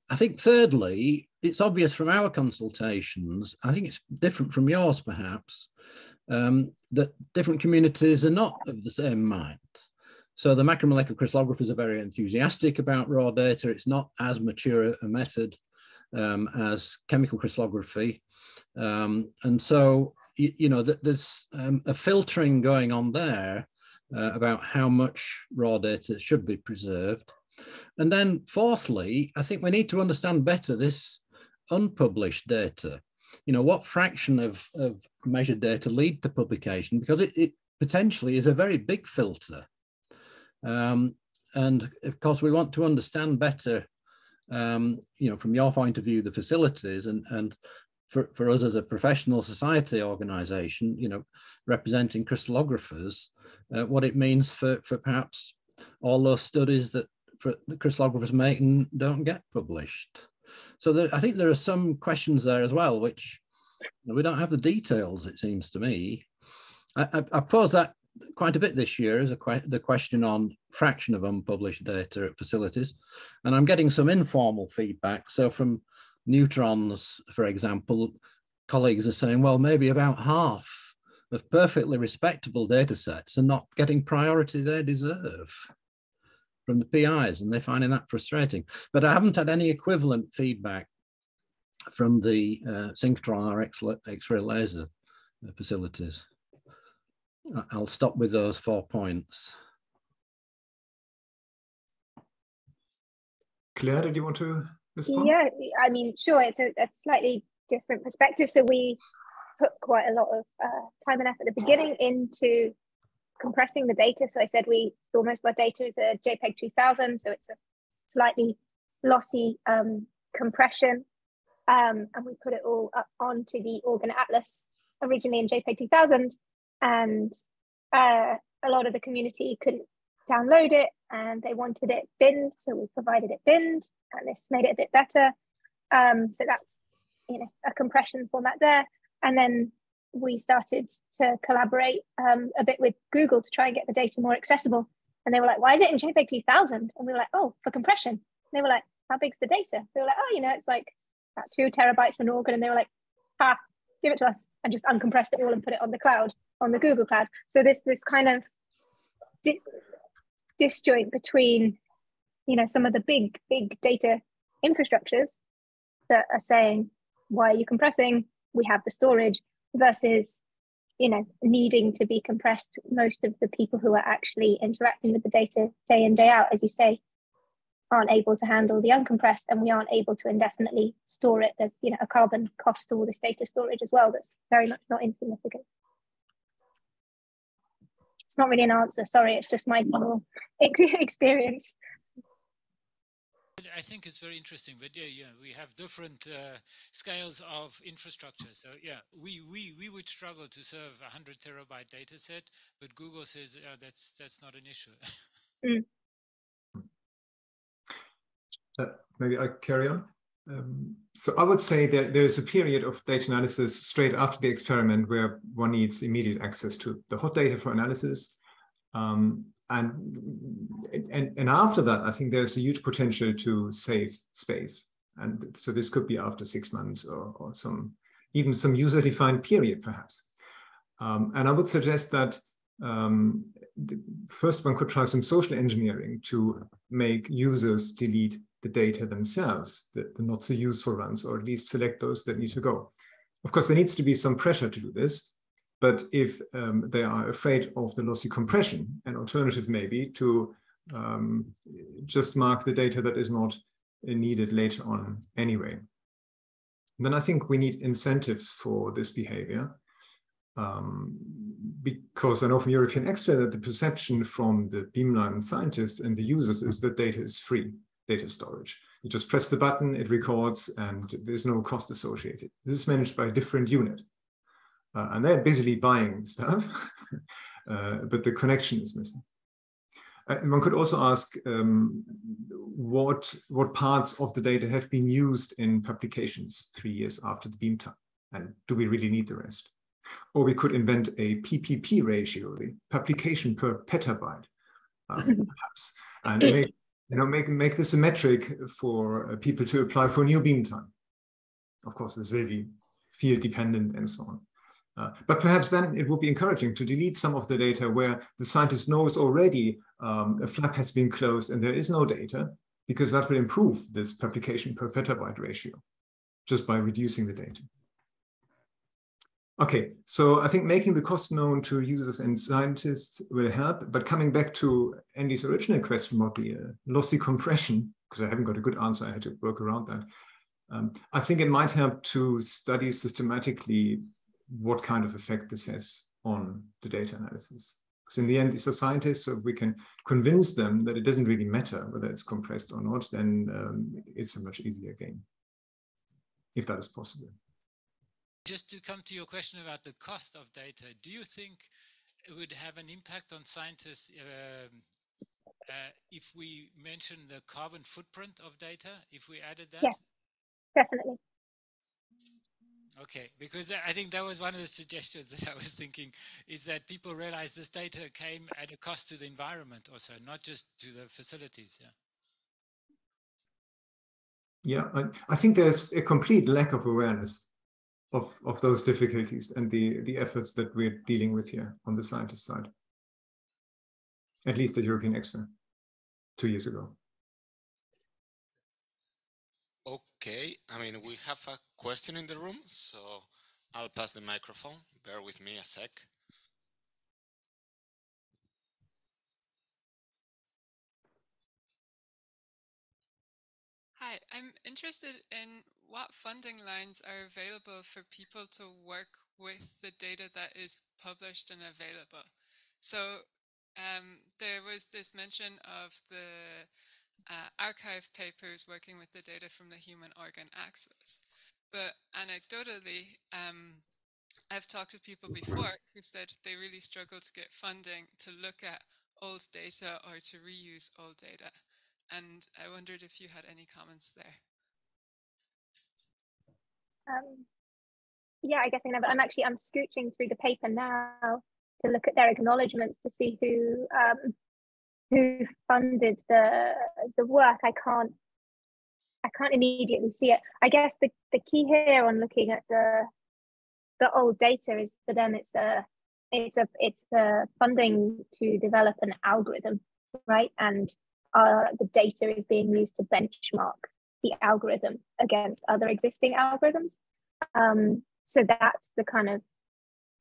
I think thirdly, it's obvious from our consultations, I think it's different from yours perhaps, um, that different communities are not of the same mind. So the macromolecular crystallographers are very enthusiastic about raw data. It's not as mature a method um, as chemical crystallography. Um, and so, you, you know, there's um, a filtering going on there uh, about how much raw data should be preserved. And then fourthly, I think we need to understand better this unpublished data. You know, what fraction of, of measured data lead to publication? Because it, it potentially is a very big filter. Um, and of course, we want to understand better, um, you know, from your point of view, the facilities and, and for, for us as a professional society organization, you know, representing crystallographers, uh, what it means for, for perhaps all those studies that for the crystallographers make and don't get published. So there, I think there are some questions there as well, which we don't have the details, it seems to me. I, I, I pose that quite a bit this year as a que the question on fraction of unpublished data at facilities. And I'm getting some informal feedback. So from neutrons, for example, colleagues are saying, well, maybe about half of perfectly respectable data sets are not getting priority they deserve from the PIs, and they're finding that frustrating. But I haven't had any equivalent feedback from the uh, synchrotron or X-ray laser uh, facilities. I'll stop with those four points. Claire, did you want to respond? Yeah, I mean, sure, it's a, a slightly different perspective. So we put quite a lot of uh, time and effort at the beginning into compressing the data. So I said we store most of our data as a JPEG 2000, so it's a slightly lossy um, compression. Um, and we put it all up onto the Organ Atlas originally in JPEG 2000. And uh, a lot of the community couldn't download it and they wanted it binned. So we provided it binned and this made it a bit better. Um, so that's you know a compression format there. And then we started to collaborate um, a bit with Google to try and get the data more accessible. And they were like, why is it in JPEG 2000? And we were like, oh, for compression. And they were like, how big's the data? They were like, oh, you know, it's like about two terabytes for an organ. And they were like, ah, give it to us and just uncompress it all and put it on the cloud, on the Google cloud. So this this kind of dis- disjoint between, you know, some of the big, big data infrastructures that are saying, why are you compressing? We have the storage versus you know needing to be compressed most of the people who are actually interacting with the data day in day out. As you say aren't able to handle the uncompressed and we aren't able to indefinitely store it. There's you know a carbon cost to all this data storage as well that's very much not insignificant. It's not really an answer. Sorry it's just my experience I think it's very interesting, but yeah, yeah, we have different uh, scales of infrastructure. So yeah, we we we would struggle to serve a hundred terabyte data set, but Google says uh, that's that's not an issue. mm. uh, maybe I carry on. Um, so I would say that there's a period of data analysis straight after the experiment where one needs immediate access to the hot data for analysis. Um, and, and, and after that, I think there's a huge potential to save space. And so this could be after six months or, or some, even some user-defined period, perhaps. Um, and I would suggest that um, first one could try some social engineering to make users delete the data themselves, the, the not so useful ones, or at least select those that need to go. Of course, there needs to be some pressure to do this. But if um, they are afraid of the lossy compression, an alternative may be to um, just mark the data that is not needed later on anyway. Then I think we need incentives for this behavior. Um, because I know from European X-ray that the perception from the Beamline scientists and the users is that data is free data storage. You just press the button, it records, and there's no cost associated. This is managed by a different unit uh, and they're busily buying stuff, uh, but the connection is missing. Uh, one could also ask um, what what parts of the data have been used in publications three years after the beam time, and do we really need the rest? Or we could invent a PPP ratio, the publication per petabyte, uh, perhaps, and make you know, make make this a metric for uh, people to apply for new beam time. Of course, this will be field dependent and so on. Uh, but perhaps then it would be encouraging to delete some of the data where the scientist knows already um, a flap has been closed and there is no data, because that will improve this publication per petabyte ratio just by reducing the data. Okay, so I think making the cost known to users and scientists will help. But coming back to Andy's original question about the uh, lossy compression, because I haven't got a good answer, I had to work around that. Um, I think it might help to study systematically what kind of effect this has on the data analysis. Because in the end, these are scientists, so if we can convince them that it doesn't really matter whether it's compressed or not, then um, it's a much easier game, if that is possible. Just to come to your question about the cost of data, do you think it would have an impact on scientists uh, uh, if we mention the carbon footprint of data, if we added that? Yes, definitely. Okay, because I think that was one of the suggestions that I was thinking is that people realize this data came at a cost to the environment also, not just to the facilities. Yeah. Yeah, I, I think there's a complete lack of awareness of, of those difficulties and the, the efforts that we're dealing with here on the scientist side. At least at European XFEL two years ago. Okay, I mean, we have a question in the room, so I'll pass the microphone. Bear with me a sec. Hi, I'm interested in what funding lines are available for people to work with the data that is published and available. So um, there was this mention of the uh, arXiv papers working with the data from the human organ atlas. But anecdotally, um, I've talked to people before who said they really struggle to get funding to look at old data or to reuse old data. And I wondered if you had any comments there. Um, yeah, I guess I but I'm actually I'm scooching through the paper now to look at their acknowledgements to see who um, who funded the the work. I can't I can't immediately see it. I guess the, the key here on looking at the the old data is for them it's a it's a it's a funding to develop an algorithm, right? And uh, the data is being used to benchmark the algorithm against other existing algorithms. Um, so that's the kind of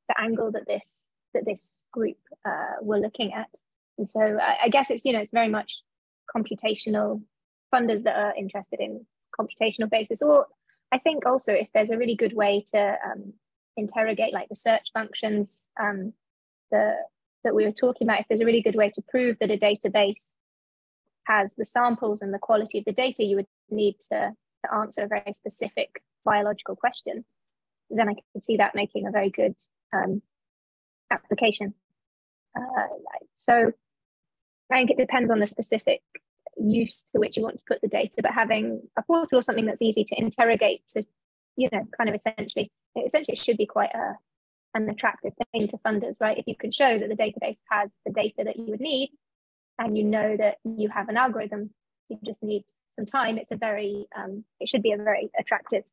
the angle that this that this group uh, were looking at. And so I, I, guess it's you know it's very much computational funders that are interested in computational basis. Or I think also if there's a really good way to um, interrogate like the search functions um, the, that we were talking about, if there's a really good way to prove that a database has the samples and the quality of the data you would need to, to answer a very specific biological question, then I could see that making a very good um, application. Uh, so I think it depends on the specific use to which you want to put the data, but having a portal or something that's easy to interrogate to, you know, kind of essentially, essentially should be quite a, an attractive thing to funders, right? If you can show that the database has the data that you would need, and you know that you have an algorithm, you just need some time. It's a very, um, it should be a very attractive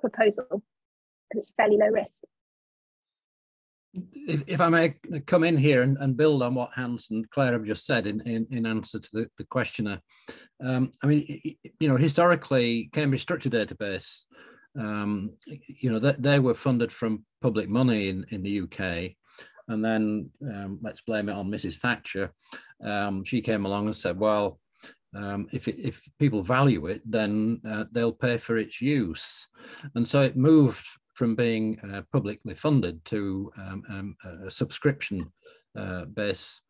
proposal because it's fairly low risk. If, if I may come in here and, and, build on what Hans and Claire have just said in, in, in answer to the, the questioner, um, I mean, you know, historically, Cambridge Structure Database, um, you know, they, they were funded from public money in, in the UK. And then um, let's blame it on Mrs. Thatcher. Um, she came along and said, well, um, if, it, if people value it, then uh, they'll pay for its use. And so it moved from being uh, publicly funded to um, um, a subscription uh, base.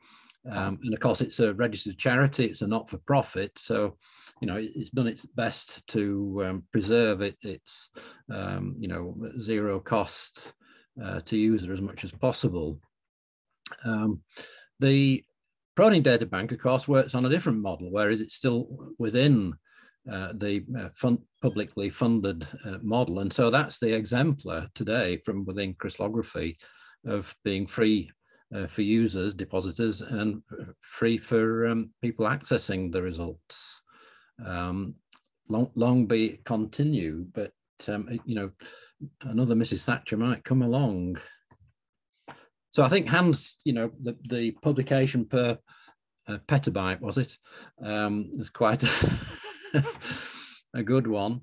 Um, and of course, it's a registered charity, it's a not for profit. So, you know, it's done its best to um, preserve it, its, you know, zero cost uh, to user as much as possible. The Protein Data Bank, of course, works on a different model, whereas it's still within uh, the uh, fund, publicly funded uh, model. And so that's the exemplar today from within crystallography of being free uh, for users, depositors, and free for um, people accessing the results. Um, long, long be continue, but um, you know, another Mrs. Thatcher might come along. So I think Hans, you know, the, the publication per uh, petabyte was it um, was quite a, good one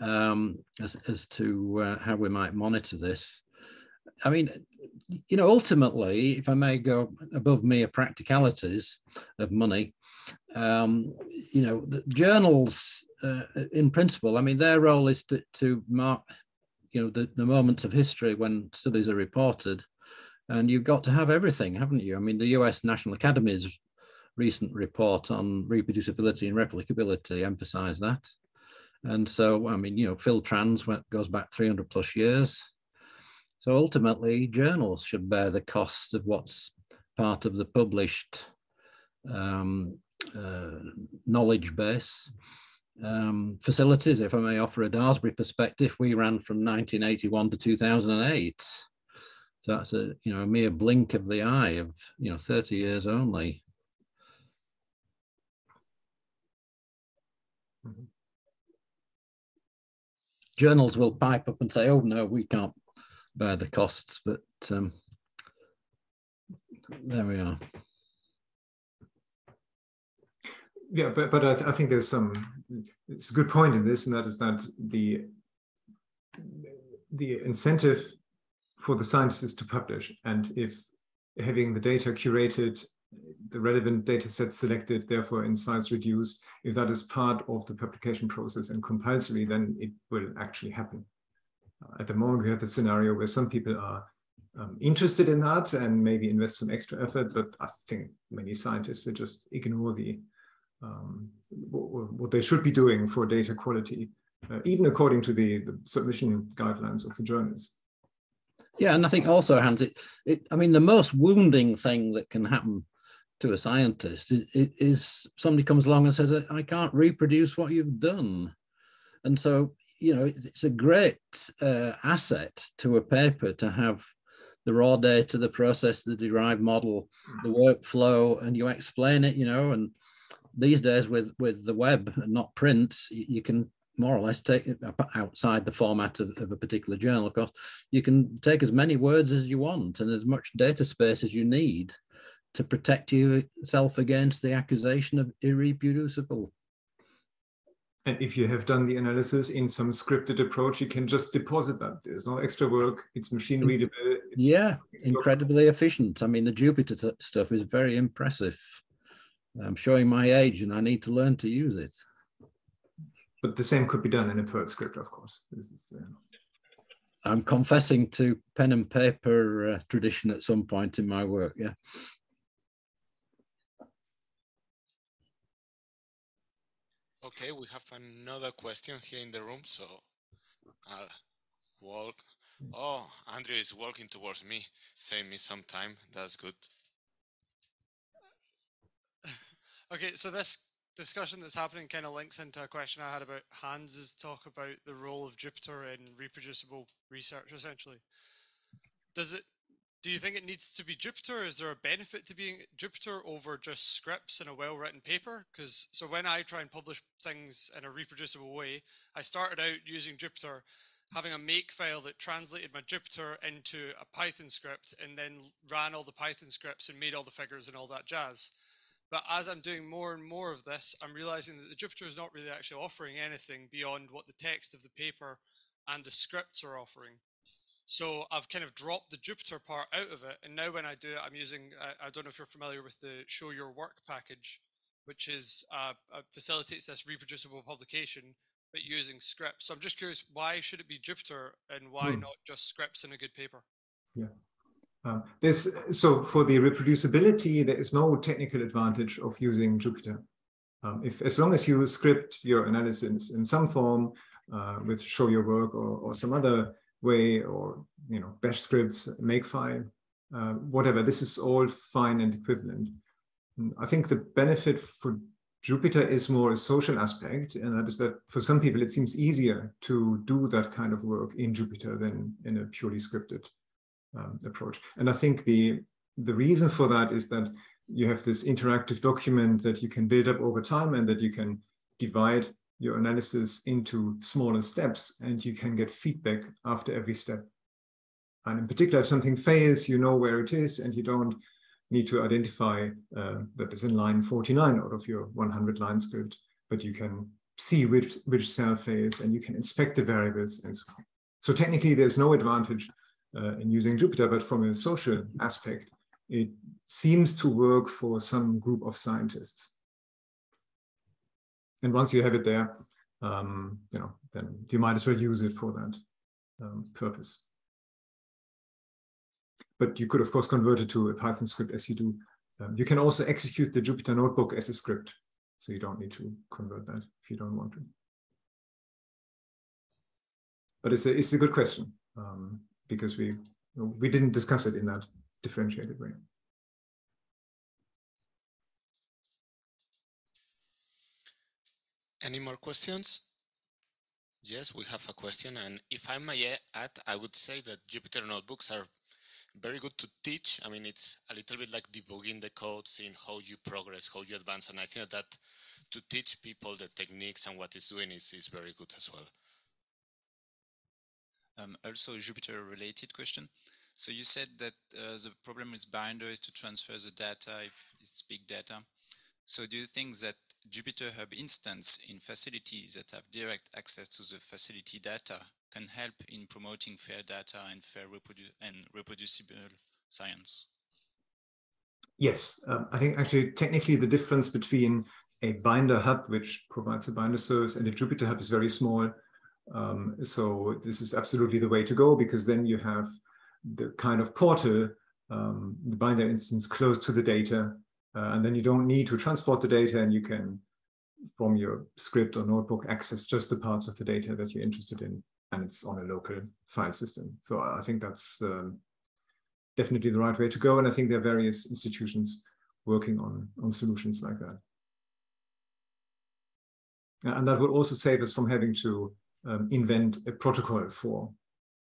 um, as, as to uh, how we might monitor this. I mean, you know, ultimately, if I may go above mere practicalities of money, um, you know, journals, uh, in principle, I mean, their role is to, to mark, you know, the, the moments of history when studies are reported. And you've got to have everything, haven't you? I mean, the US National Academy's recent report on reproducibility and replicability emphasized that. And so, I mean, you know, Phil Trans goes back 300 plus years. So ultimately, journals should bear the cost of what's part of the published um, uh, knowledge base. Um, facilities, if I may offer a Daresbury perspective, we ran from 1981 to 2008. So that's a you know a mere blink of the eye of you know 30 years only. Journals will pipe up and say, "Oh no, we can't bear the costs," but um, there we are. Yeah, but but I, I, think there's some. It's a good point in this, and that is that the the incentive for the scientists to publish, and if having the data curated the relevant data set selected, therefore in size reduced. If that is part of the publication process and compulsory, then it will actually happen. Uh, at the moment, we have a scenario where some people are um, interested in that and maybe invest some extra effort, but I think many scientists will just ignore the um, what they should be doing for data quality, uh, even according to the, the submission guidelines of the journals. Yeah, and I think also, Hans, it, it, I mean, the most wounding thing that can happen to a scientist is somebody comes along and says, I can't reproduce what you've done. And so, you know, it's a great uh, asset to a paper to have the raw data, the process, the derived model, the workflow, and you explain it, you know, and these days with, with the web and not print, you can more or less take it outside the format of, of, a particular journal, of course, you can take as many words as you want and as much data space as you need to protect yourself against the accusation of irreproducible. And if you have done the analysis in some scripted approach, you can just deposit that. There's no extra work. It's machine readable. It's yeah, incredibly efficient. I mean, the Jupyter stuff is very impressive. I'm showing my age and I need to learn to use it. But the same could be done in a Perl script, of course. Is, uh... I'm confessing to pen and paper uh, tradition at some point in my work, yeah. Okay, we have another question here in the room, so I'll walk. Oh, Andrew is walking towards me, save me some time. That's good. okay, so this discussion that's happening kind of links into a question I had about Hans's talk about the role of Jupyter in reproducible research, essentially. Does it do you think it needs to be Jupyter? Is there a benefit to being Jupyter over just scripts in a well-written paper? Because so when I try and publish things in a reproducible way, I started out using Jupyter, having a make file that translated my Jupyter into a Python script and then ran all the Python scripts and made all the figures and all that jazz. But as I'm doing more and more of this, I'm realizing that the Jupyter is not really actually offering anything beyond what the text of the paper and the scripts are offering. So I've kind of dropped the Jupyter part out of it. And now when I do it, I'm using, I, I don't know if you're familiar with the show your work package, which is uh, uh, facilitates this reproducible publication, but using scripts. So I'm just curious, why should it be Jupyter and why hmm. not just scripts in a good paper? Yeah. Um, there's so for the reproducibility, there is no technical advantage of using Jupyter. Um, if as long as you script your analysis in some form uh, with show your work or, or some other way or you know bash scripts makefile uh, whatever. This is all fine and equivalent. I think the benefit for jupyter is more a social aspect and that is that for some people it seems easier to do that kind of work in jupyter than in a purely scripted um, approach. And i think the the reason for that is that you have this interactive document that you can build up over time and that you can divide your analysis into smaller steps and you can get feedback after every step. And in particular, if something fails, you know where it is and you don't need to identify uh, that is in line 49 out of your 100 line script, but you can see which, which cell fails and you can inspect the variables and so on. So technically there's no advantage uh, in using Jupyter, but from a social aspect, it seems to work for some group of scientists. And once you have it there, um, you know, then you might as well use it for that um, purpose. But you could, of course, convert it to a Python script as you do. Um, you can also execute the Jupyter notebook as a script. So you don't need to convert that if you don't want to. But it's a, it's a good question um, because we, we didn't discuss it in that differentiated way. Any more questions? Yes, we have a question. And if I may add, I would say that Jupyter notebooks are very good to teach. I mean, it's a little bit like debugging the code, seeing how you progress, how you advance. And I think that to teach people the techniques and what it's doing is, is very good as well. Um, also, Jupyter related question. So you said that uh, the problem with Binder is to transfer the data if it's big data. So do you think that Jupyter Hub instance in facilities that have direct access to the facility data can help in promoting fair data and fair reprodu and reproducible science? Yes, um, I think actually technically the difference between a binder hub, which provides a binder service, and a Jupyter hub is very small. Um, so this is absolutely the way to go because then you have the kind of portal, um, the binder instance close to the data, uh, and then you don't need to transport the data and you can, from your script or notebook, access just the parts of the data that you're interested in and it's on a local file system. So I think that's um, definitely the right way to go. And I think there are various institutions working on, on solutions like that. And that would also save us from having to um, invent a protocol for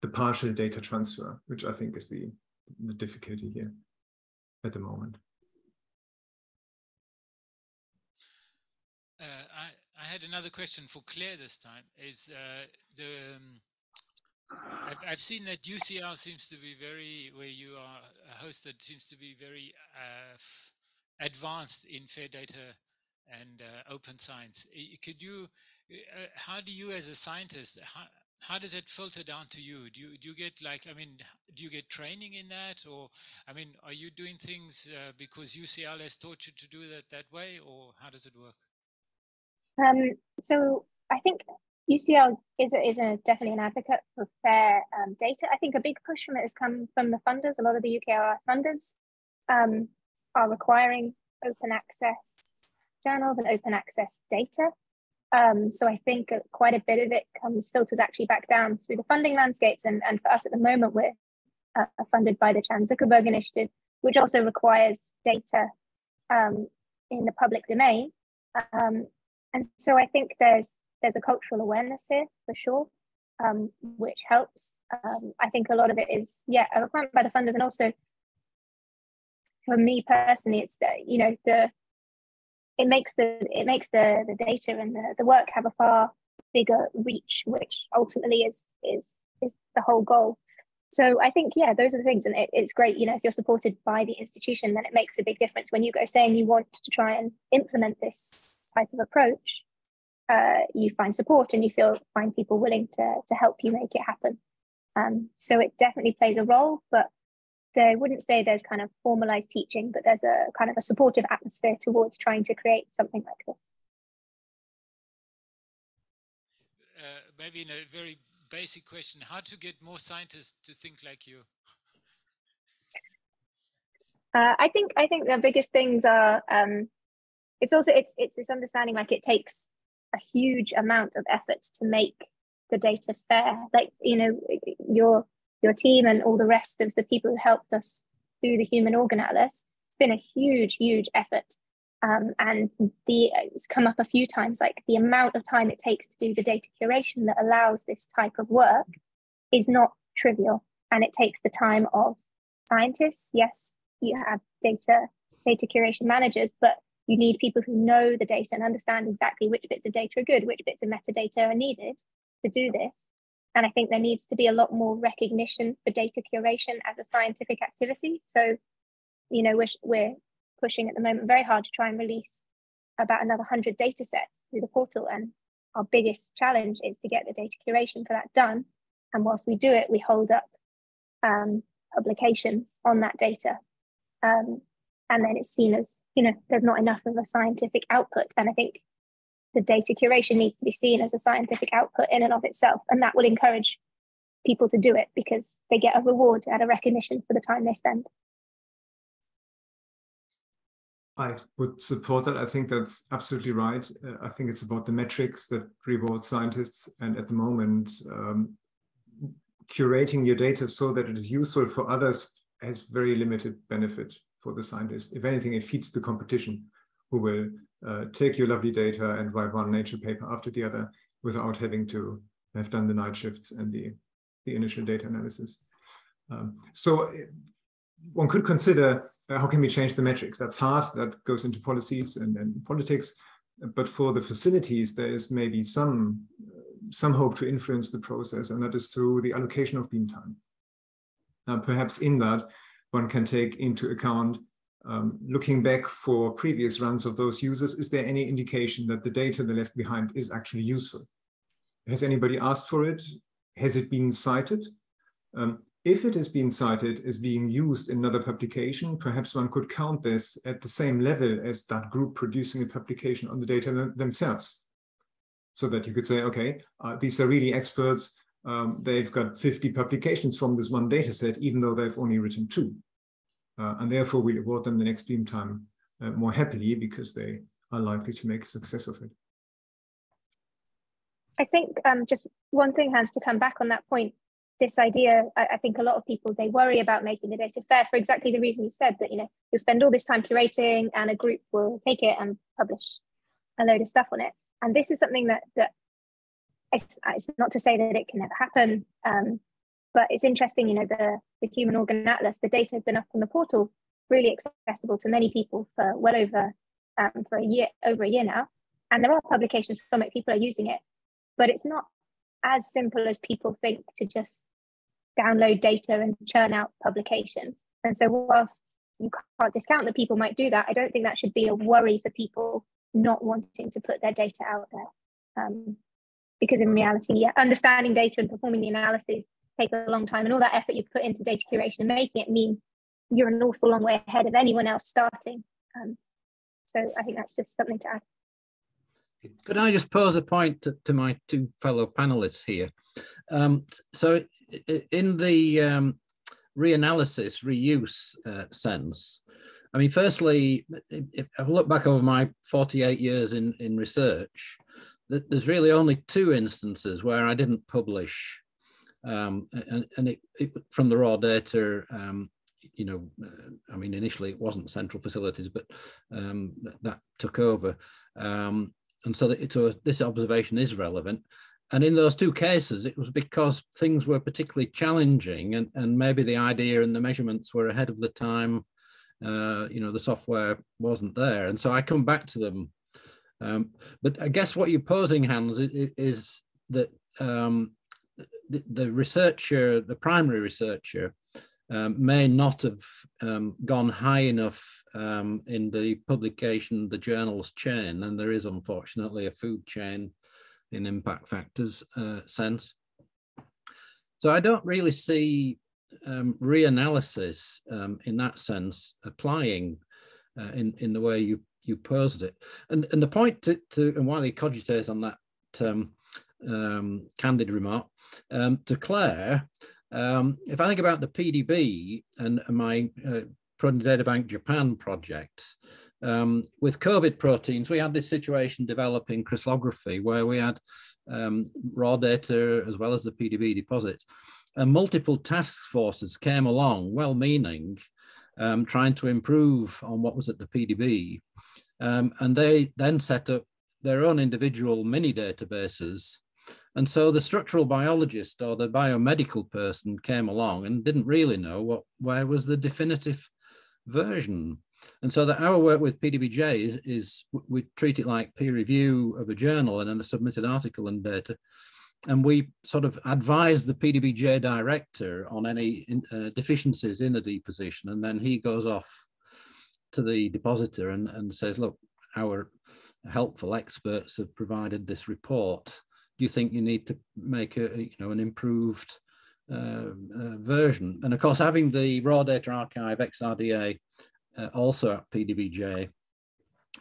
the partial data transfer, which I think is the, the difficulty here at the moment. Uh, I, I had another question for Claire this time. Is uh, the um, I've, I've, seen that UCL seems to be very where you are hosted seems to be very uh, advanced in fair data and uh, open science. Could you, uh, how do you as a scientist, how, how does it filter down to you? Do you do you get like I mean, do you get training in that, or I mean, are you doing things uh, because UCL has taught you to do that that way, or how does it work? Um, so I think UCL is, a, is a, definitely an advocate for fair um, data. I think a big push from it has come from the funders. A lot of the UKRI funders um, are requiring open access journals and open access data. Um, so I think quite a bit of it comes filters actually back down through the funding landscapes. And, and for us at the moment, we're uh, funded by the Chan Zuckerberg Initiative, which also requires data um, in the public domain. Um, and so I think there's there's a cultural awareness here for sure, um, which helps. Um, I think a lot of it is yeah a by the funders, and also for me personally, it's the, you know the it makes the it makes the the data and the, the work have a far bigger reach, which ultimately is is is the whole goal. So I think yeah, those are the things, and it, it's great. You know, if you're supported by the institution, then it makes a big difference. When you go saying you want to try and implement this type of approach, uh, you find support and you feel find people willing to to help you make it happen. Um, so it definitely plays a role, but I wouldn't say there's kind of formalized teaching, but there's a kind of a supportive atmosphere towards trying to create something like this. Uh, maybe in a very basic question, how to get more scientists to think like you? Uh, I think I think the biggest things are um, it's also it's it's this understanding like it takes a huge amount of effort to make the data fair. Like you know your your team and all the rest of the people who helped us do the human organ atlas. It's been a huge, huge effort. Um, and the it's come up a few times like the amount of time it takes to do the data curation that allows this type of work is not trivial and it takes the time of scientists yes you have data data curation managers, but you need people who know the data and understand exactly which bits of data are good, which bits of metadata are needed to do this. And I think there needs to be a lot more recognition for data curation as a scientific activity. So, you know, we're, we're pushing at the moment very hard to try and release about another 100 data sets through the portal. And our biggest challenge is to get the data curation for that done. And whilst we do it, we hold up um, publications on that data. Um, and then it's seen as, you know, there's not enough of a scientific output. And I think the data curation needs to be seen as a scientific output in and of itself. And that will encourage people to do it because they get a reward and a recognition for the time they spend. I would support that. I think that's absolutely right. Uh, I think it's about the metrics that reward scientists. And at the moment, um, curating your data so that it is useful for others has very limited benefit for the scientist. If anything, it feeds the competition who will uh, take your lovely data and write one nature paper after the other without having to have done the night shifts and the, the initial data analysis. Um, so one could consider uh, how can we change the metrics? That's hard. That goes into policies and, and politics. But for the facilities, there is maybe some uh, some hope to influence the process, and that is through the allocation of beam time. Uh, perhaps in that, one can take into account um, looking back for previous runs of those users, is there any indication that the data they left behind is actually useful? Has anybody asked for it? Has it been cited? Um, if it has been cited as being used in another publication, perhaps one could count this at the same level as that group producing a publication on the data themselves. So that you could say, okay, uh, these are really experts. Um, they've got 50 publications from this one data set, even though they've only written two. Uh, and therefore we award them the next beam time uh, more happily because they are likely to make a success of it. I think um, just one thing has to come back on that point. This idea, I, I, think a lot of people they worry about making the data FAIR for exactly the reason you said that you know you'll spend all this time curating and a group will take it and publish a load of stuff on it. And this is something that that it's, it's not to say that it can never happen, um, but it's interesting, you know, the, the Human Organ Atlas, the data has been up on the portal, really accessible to many people for well over um, for a year, over a year now. And there are publications from it, people are using it, but it's not as simple as people think to just download data and churn out publications. And so whilst you can't discount that people might do that, I don't think that should be a worry for people not wanting to put their data out there. Um, because in reality, yeah, understanding data and performing the analysis take a long time and all that effort you put into data curation and making it mean you're an awful long way ahead of anyone else starting. Um, so I think that's just something to add. Could I just pose a point to, to my two fellow panelists here? Um, so in the um, reanalysis, reuse uh, sense, I mean, firstly, if I look back over my 48 years in, in research, there's really only two instances where I didn't publish um, and, and it, it, from the raw data, um, you know, uh, I mean, initially it wasn't central facilities, but um, that took over. Um, and so, that, so this observation is relevant. And in those two cases, it was because things were particularly challenging and, and maybe the idea and the measurements were ahead of the time. Uh, you know, the software wasn't there. And so I come back to them. Um, but I guess what you're posing, Hans, is, that um, the, the researcher, the primary researcher, um, may not have um, gone high enough um, in the publication, the journal's chain, and there is unfortunately a food chain in impact factors uh, sense. So I don't really see um, reanalysis in that sense applying uh, in, in the way you, you posed it. And, and the point to, to and while he cogitates on that um, um, candid remark um, to Claire. Um, if I think about the PDB and my uh, Data Bank Japan project, um, with COVID proteins, we had this situation developing crystallography where we had um, raw data as well as the PDB deposits. And multiple task forces came along, well meaning, trying to improve on what was at the PDB. Um, and they then set up their own individual mini databases and so the structural biologist or the biomedical person came along and didn't really know what where was the definitive version. And so that our work with PDBJ is, is we treat it like peer review of a journal and then a submitted article and data. And we sort of advise the PDBJ director on any uh, deficiencies in a deposition. And then he goes off to the depositor and, and says, look, our helpful experts have provided this report. Do you think you need to make a, you know, an improved uh, uh, version? And of course, having the raw data archive XRDA uh, also at PDBJ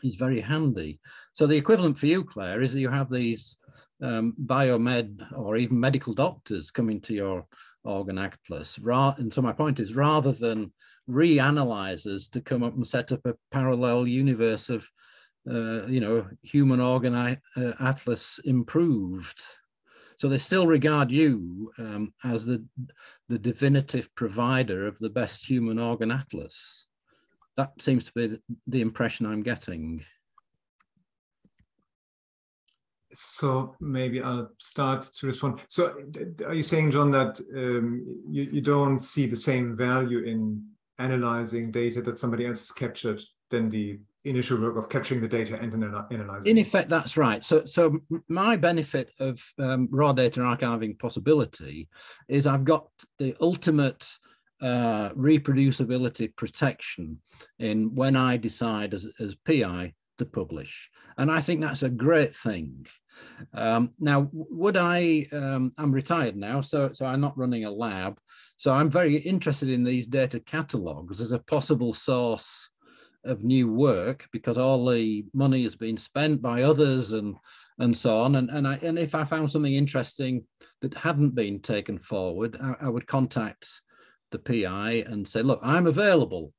is very handy. So the equivalent for you, Claire, is that you have these um, biomed or even medical doctors coming to your organ atlas. and so my point is, rather than reanalyzers to come up and set up a parallel universe of, uh, you know, human organ uh, atlas improved. So they still regard you um, as the, the definitive provider of the best human organ atlas that seems to be the impression I'm getting. So maybe I'll start to respond. So are you saying, John, that um, you, you don't see the same value in analyzing data that somebody else has captured than the initial work of capturing the data and analyzing. In effect, that's right. So, so my benefit of um, raw data archiving possibility is I've got the ultimate uh, reproducibility protection in when I decide as, as PI to publish. And I think that's a great thing. Um, now, would I, um, I'm retired now, so, so I'm not running a lab. So I'm very interested in these data catalogs as a possible source of new work because all the money has been spent by others and and so on. And, and, I, and if I found something interesting that hadn't been taken forward, I, I would contact the PI and say, look, I'm available.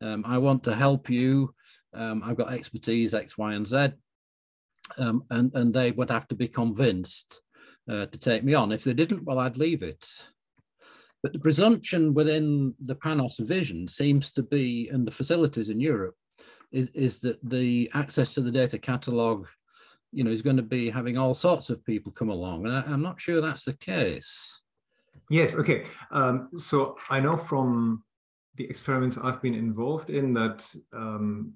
Um, I want to help you. Um, I've got expertise X, Y, and Z. Um, and, and they would have to be convinced uh, to take me on. If they didn't, well, I'd leave it. But the presumption within the PaNOSC vision seems to be, and the facilities in Europe, is, is that the access to the data catalog, you know, is going to be having all sorts of people come along. And I, I'm not sure that's the case. Yes, okay. Um, so I know from the experiments I've been involved in that um,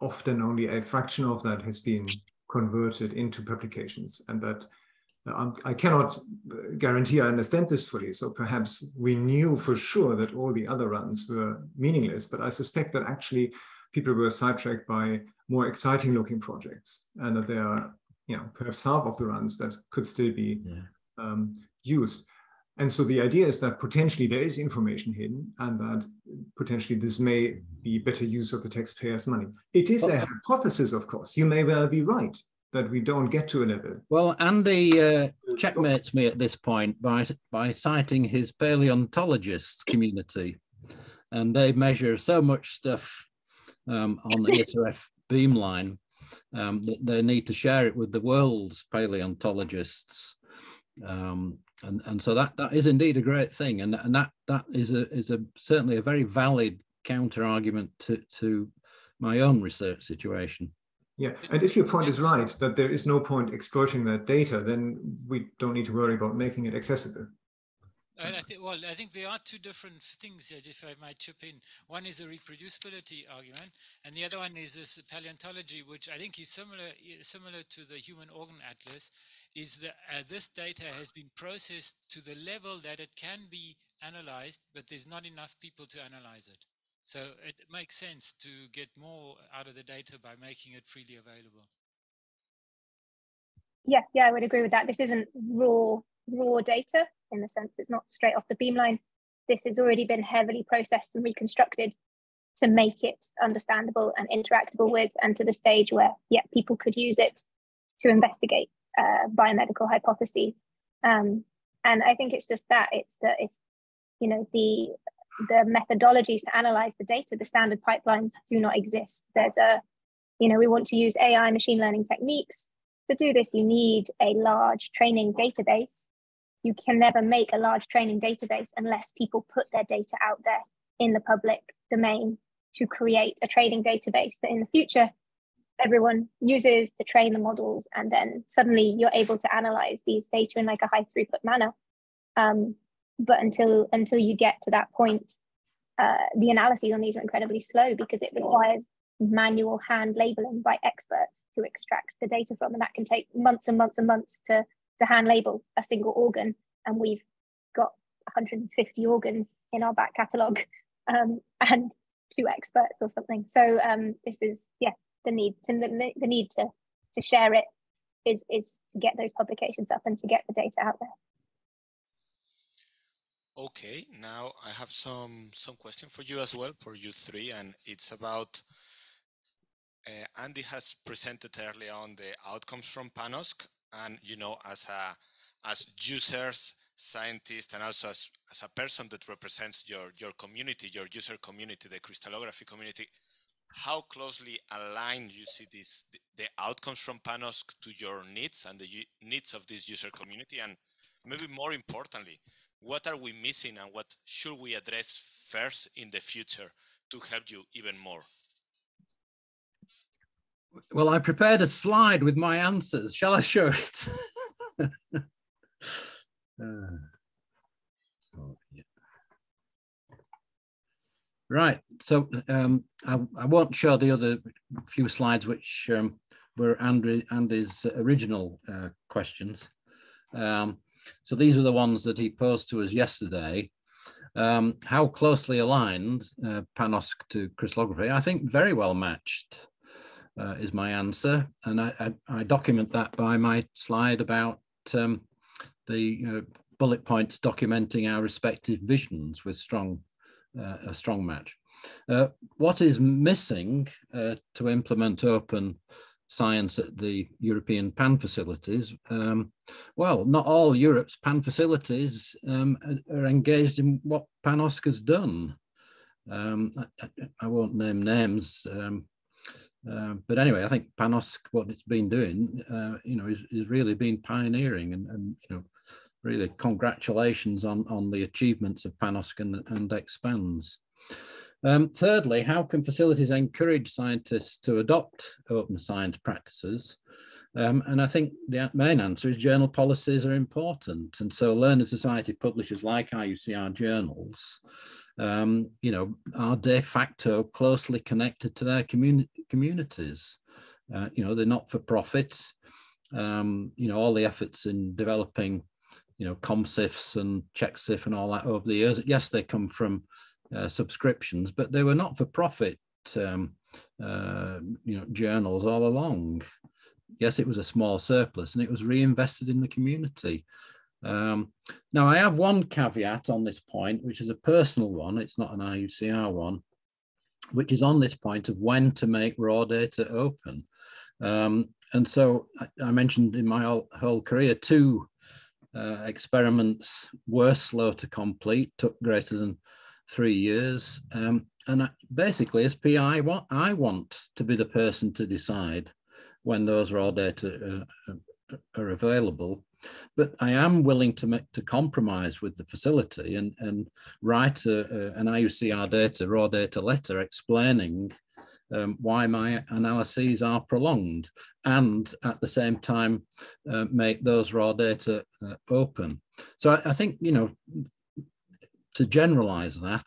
often only a fraction of that has been converted into publications and that uh, I cannot guarantee I understand this fully. So perhaps we knew for sure that all the other runs were meaningless, but I suspect that actually people were sidetracked by more exciting looking projects and that there are, you know, perhaps half of the runs that could still be yeah. um, used. And so the idea is that potentially there is information hidden and that potentially this may be better use of the taxpayers' money. It is a hypothesis, of course. You may well be right that we don't get to a level. Well, Andy uh, checkmates me at this point by, by citing his paleontologist community. And they measure so much stuff um, on the ESRF beamline um, that they need to share it with the world's paleontologists. Um, and and so that that is indeed a great thing. And and that that is a is a certainly a very valid counter argument to to my own research situation. Yeah and if your point is right that there is no point exploiting that data then we don't need to worry about making it accessible I think, well, I think there are two different things here, if I might chip in. One is a reproducibility argument, and the other one is this paleontology, which I think is similar similar to the Human Organ Atlas, is that uh, this data has been processed to the level that it can be analyzed, but there's not enough people to analyze it. So it makes sense to get more out of the data by making it freely available. Yeah, yeah, I would agree with that. This isn't raw raw data in the sense it's not straight off the beamline. This has already been heavily processed and reconstructed to make it understandable and interactable with, and to the stage where, yeah, people could use it to investigate uh, biomedical hypotheses. Um, and I think it's just that it's that if you know the the methodologies to analyze the data, the standard pipelines do not exist. There's a, you know, we want to use AI machine learning techniques. To do this, you need a large training database you can never make a large training database unless people put their data out there in the public domain to create a training database that in the future everyone uses to train the models and then suddenly you're able to analyze these data in like a high throughput manner. Um, but until until you get to that point uh, the analyses on these are incredibly slow because it requires manual hand labeling by experts to extract the data from, and that can take months and months and months to to hand label a single organ. And we've got 150 organs in our back catalogue um, and two experts or something. So um, this is yeah the need to the, need to to share it is is to get those publications up and to get the data out there. Okay, now I have some some question for you as well, for you three, and it's about uh, Andy has presented earlier on the outcomes from PaNOSC, and you know, as a as users, scientists, and also as, as a person that represents your your community, your user community, the crystallography community, how closely aligned you see this the, outcomes from PaNOSC to your needs and the needs of this user community, and maybe more importantly, what are we missing and what should we address first in the future to help you even more? Well, I prepared a slide with my answers. Shall I show it? uh, oh, yeah. Right, so um, I, I, won't show the other few slides which um, were Andrew, Andy's original uh, questions. Um, so these are the ones that he posed to us yesterday. Um, how closely aligned uh, PaNOSC to crystallography? I think very well matched uh, is my answer. And I, I, I, document that by my slide about um, the bullet points documenting our respective visions with strong, uh, a strong match. Uh, what is missing uh, to implement open science at the European PaN facilities. Um, well, not all Europe's PaN facilities um, are engaged in what PaNOSC has done. Um, I, I, won't name names, um, but anyway, I think PaNOSC, what it's been doing, uh, you know, is, is really been pioneering and, and, you know, really congratulations on, on the achievements of PaNOSC and, and ExPaNDS. Um, thirdly, how can facilities encourage scientists to adopt open science practices? Um, and I think the main answer is journal policies are important. And so learned society publishers like IUCr journals, um, you know, are de facto closely connected to their communi communities. Uh, you know, they're not for profit. Um, you know, all the efforts in developing, you know, COMCIFS and checkCIF and all that over the years, yes, they come from uh, subscriptions, but they were not for profit um, uh, you know, journals all along. Yes, it was a small surplus and it was reinvested in the community. Um, now, I have one caveat on this point, which is a personal one. It's not an IUCr one, which is on this point of when to make raw data open. Um, and so I, I, mentioned in my whole, whole career, two uh, experiments were slow to complete, took greater than three years. Um, and I, basically, as PI, what I want to be the person to decide when those raw data uh, uh, are available. But I am willing to make to compromise with the facility and, and write a, a, an IUCr data, raw data letter explaining um, why my analyses are prolonged and at the same time uh, make those raw data uh, open. So I, I, think, you know, to generalize that,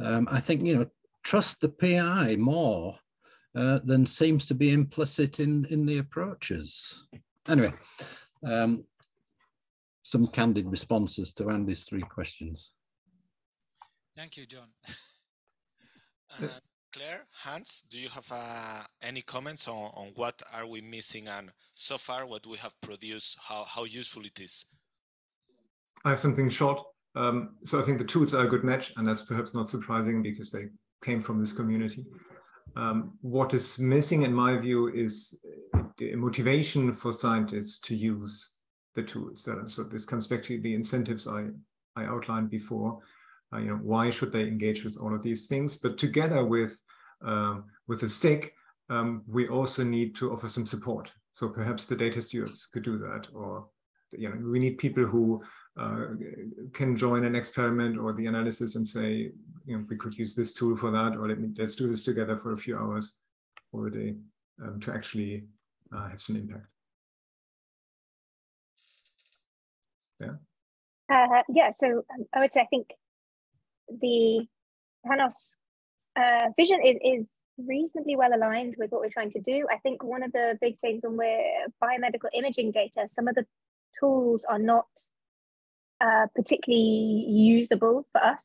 um, I think, you know, trust the PI more uh, than seems to be implicit in, in the approaches. Anyway, um, some candid responses to Andy's three questions. Thank you, John. uh, Claire, Hans, do you have uh, any comments on, on what are we missing and so far what we have produced, how, how useful it is? I have something short. Um, so I think the tools are a good match, and that's perhaps not surprising because they came from this community. Um, what is missing, in my view, is the motivation for scientists to use the tools. So this comes back to the incentives I, I outlined before. Uh, you know, why should they engage with all of these things? But together with um, with the stick, um, we also need to offer some support. So perhaps the data stewards could do that, or you know, we need people who uh, can join an experiment or the analysis and say, you know, we could use this tool for that, or let me, let's do this together for a few hours or a day um, to actually uh, have some impact. Yeah. Uh, yeah. So um, I would say I think the PaNOSC uh, vision is, is reasonably well aligned with what we're trying to do. I think one of the big things when we're biomedical imaging data, some of the tools are not uh, particularly usable for us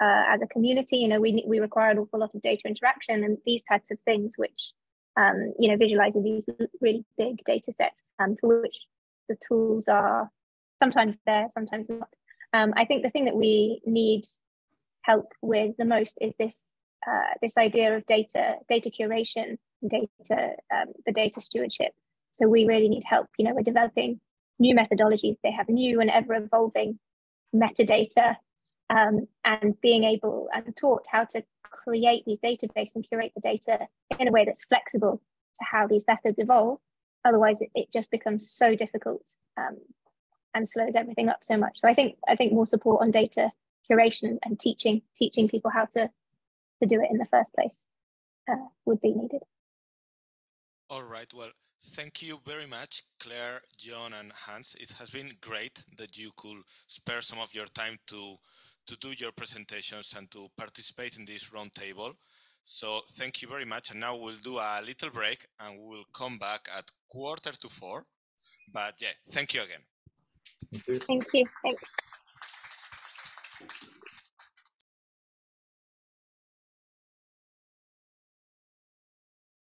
uh, as a community. You know, we, we require an awful lot of data interaction and these types of things, which, um, you know, visualizing these really big data sets um, for which the tools are sometimes there, sometimes not. Um, I think the thing that we need help with the most is this uh, this idea of data data curation, data um, the data stewardship. So we really need help. You know, we're developing new methodologies. They have new and ever evolving metadata, um, and being able and taught how to create these databases and curate the data in a way that's flexible to how these methods evolve. Otherwise, it, it just becomes so difficult um, and slowed everything up so much. So I think I think more support on data curation and teaching teaching people how to to do it in the first place uh, would be needed. All right. Well, thank you very much, Claire, John, and Hans. It has been great that you could spare some of your time to to do your presentations and to participate in this roundtable. So thank you very much. And now we'll do a little break and we'll come back at quarter to four. But yeah, thank you again. Thank you. Thanks.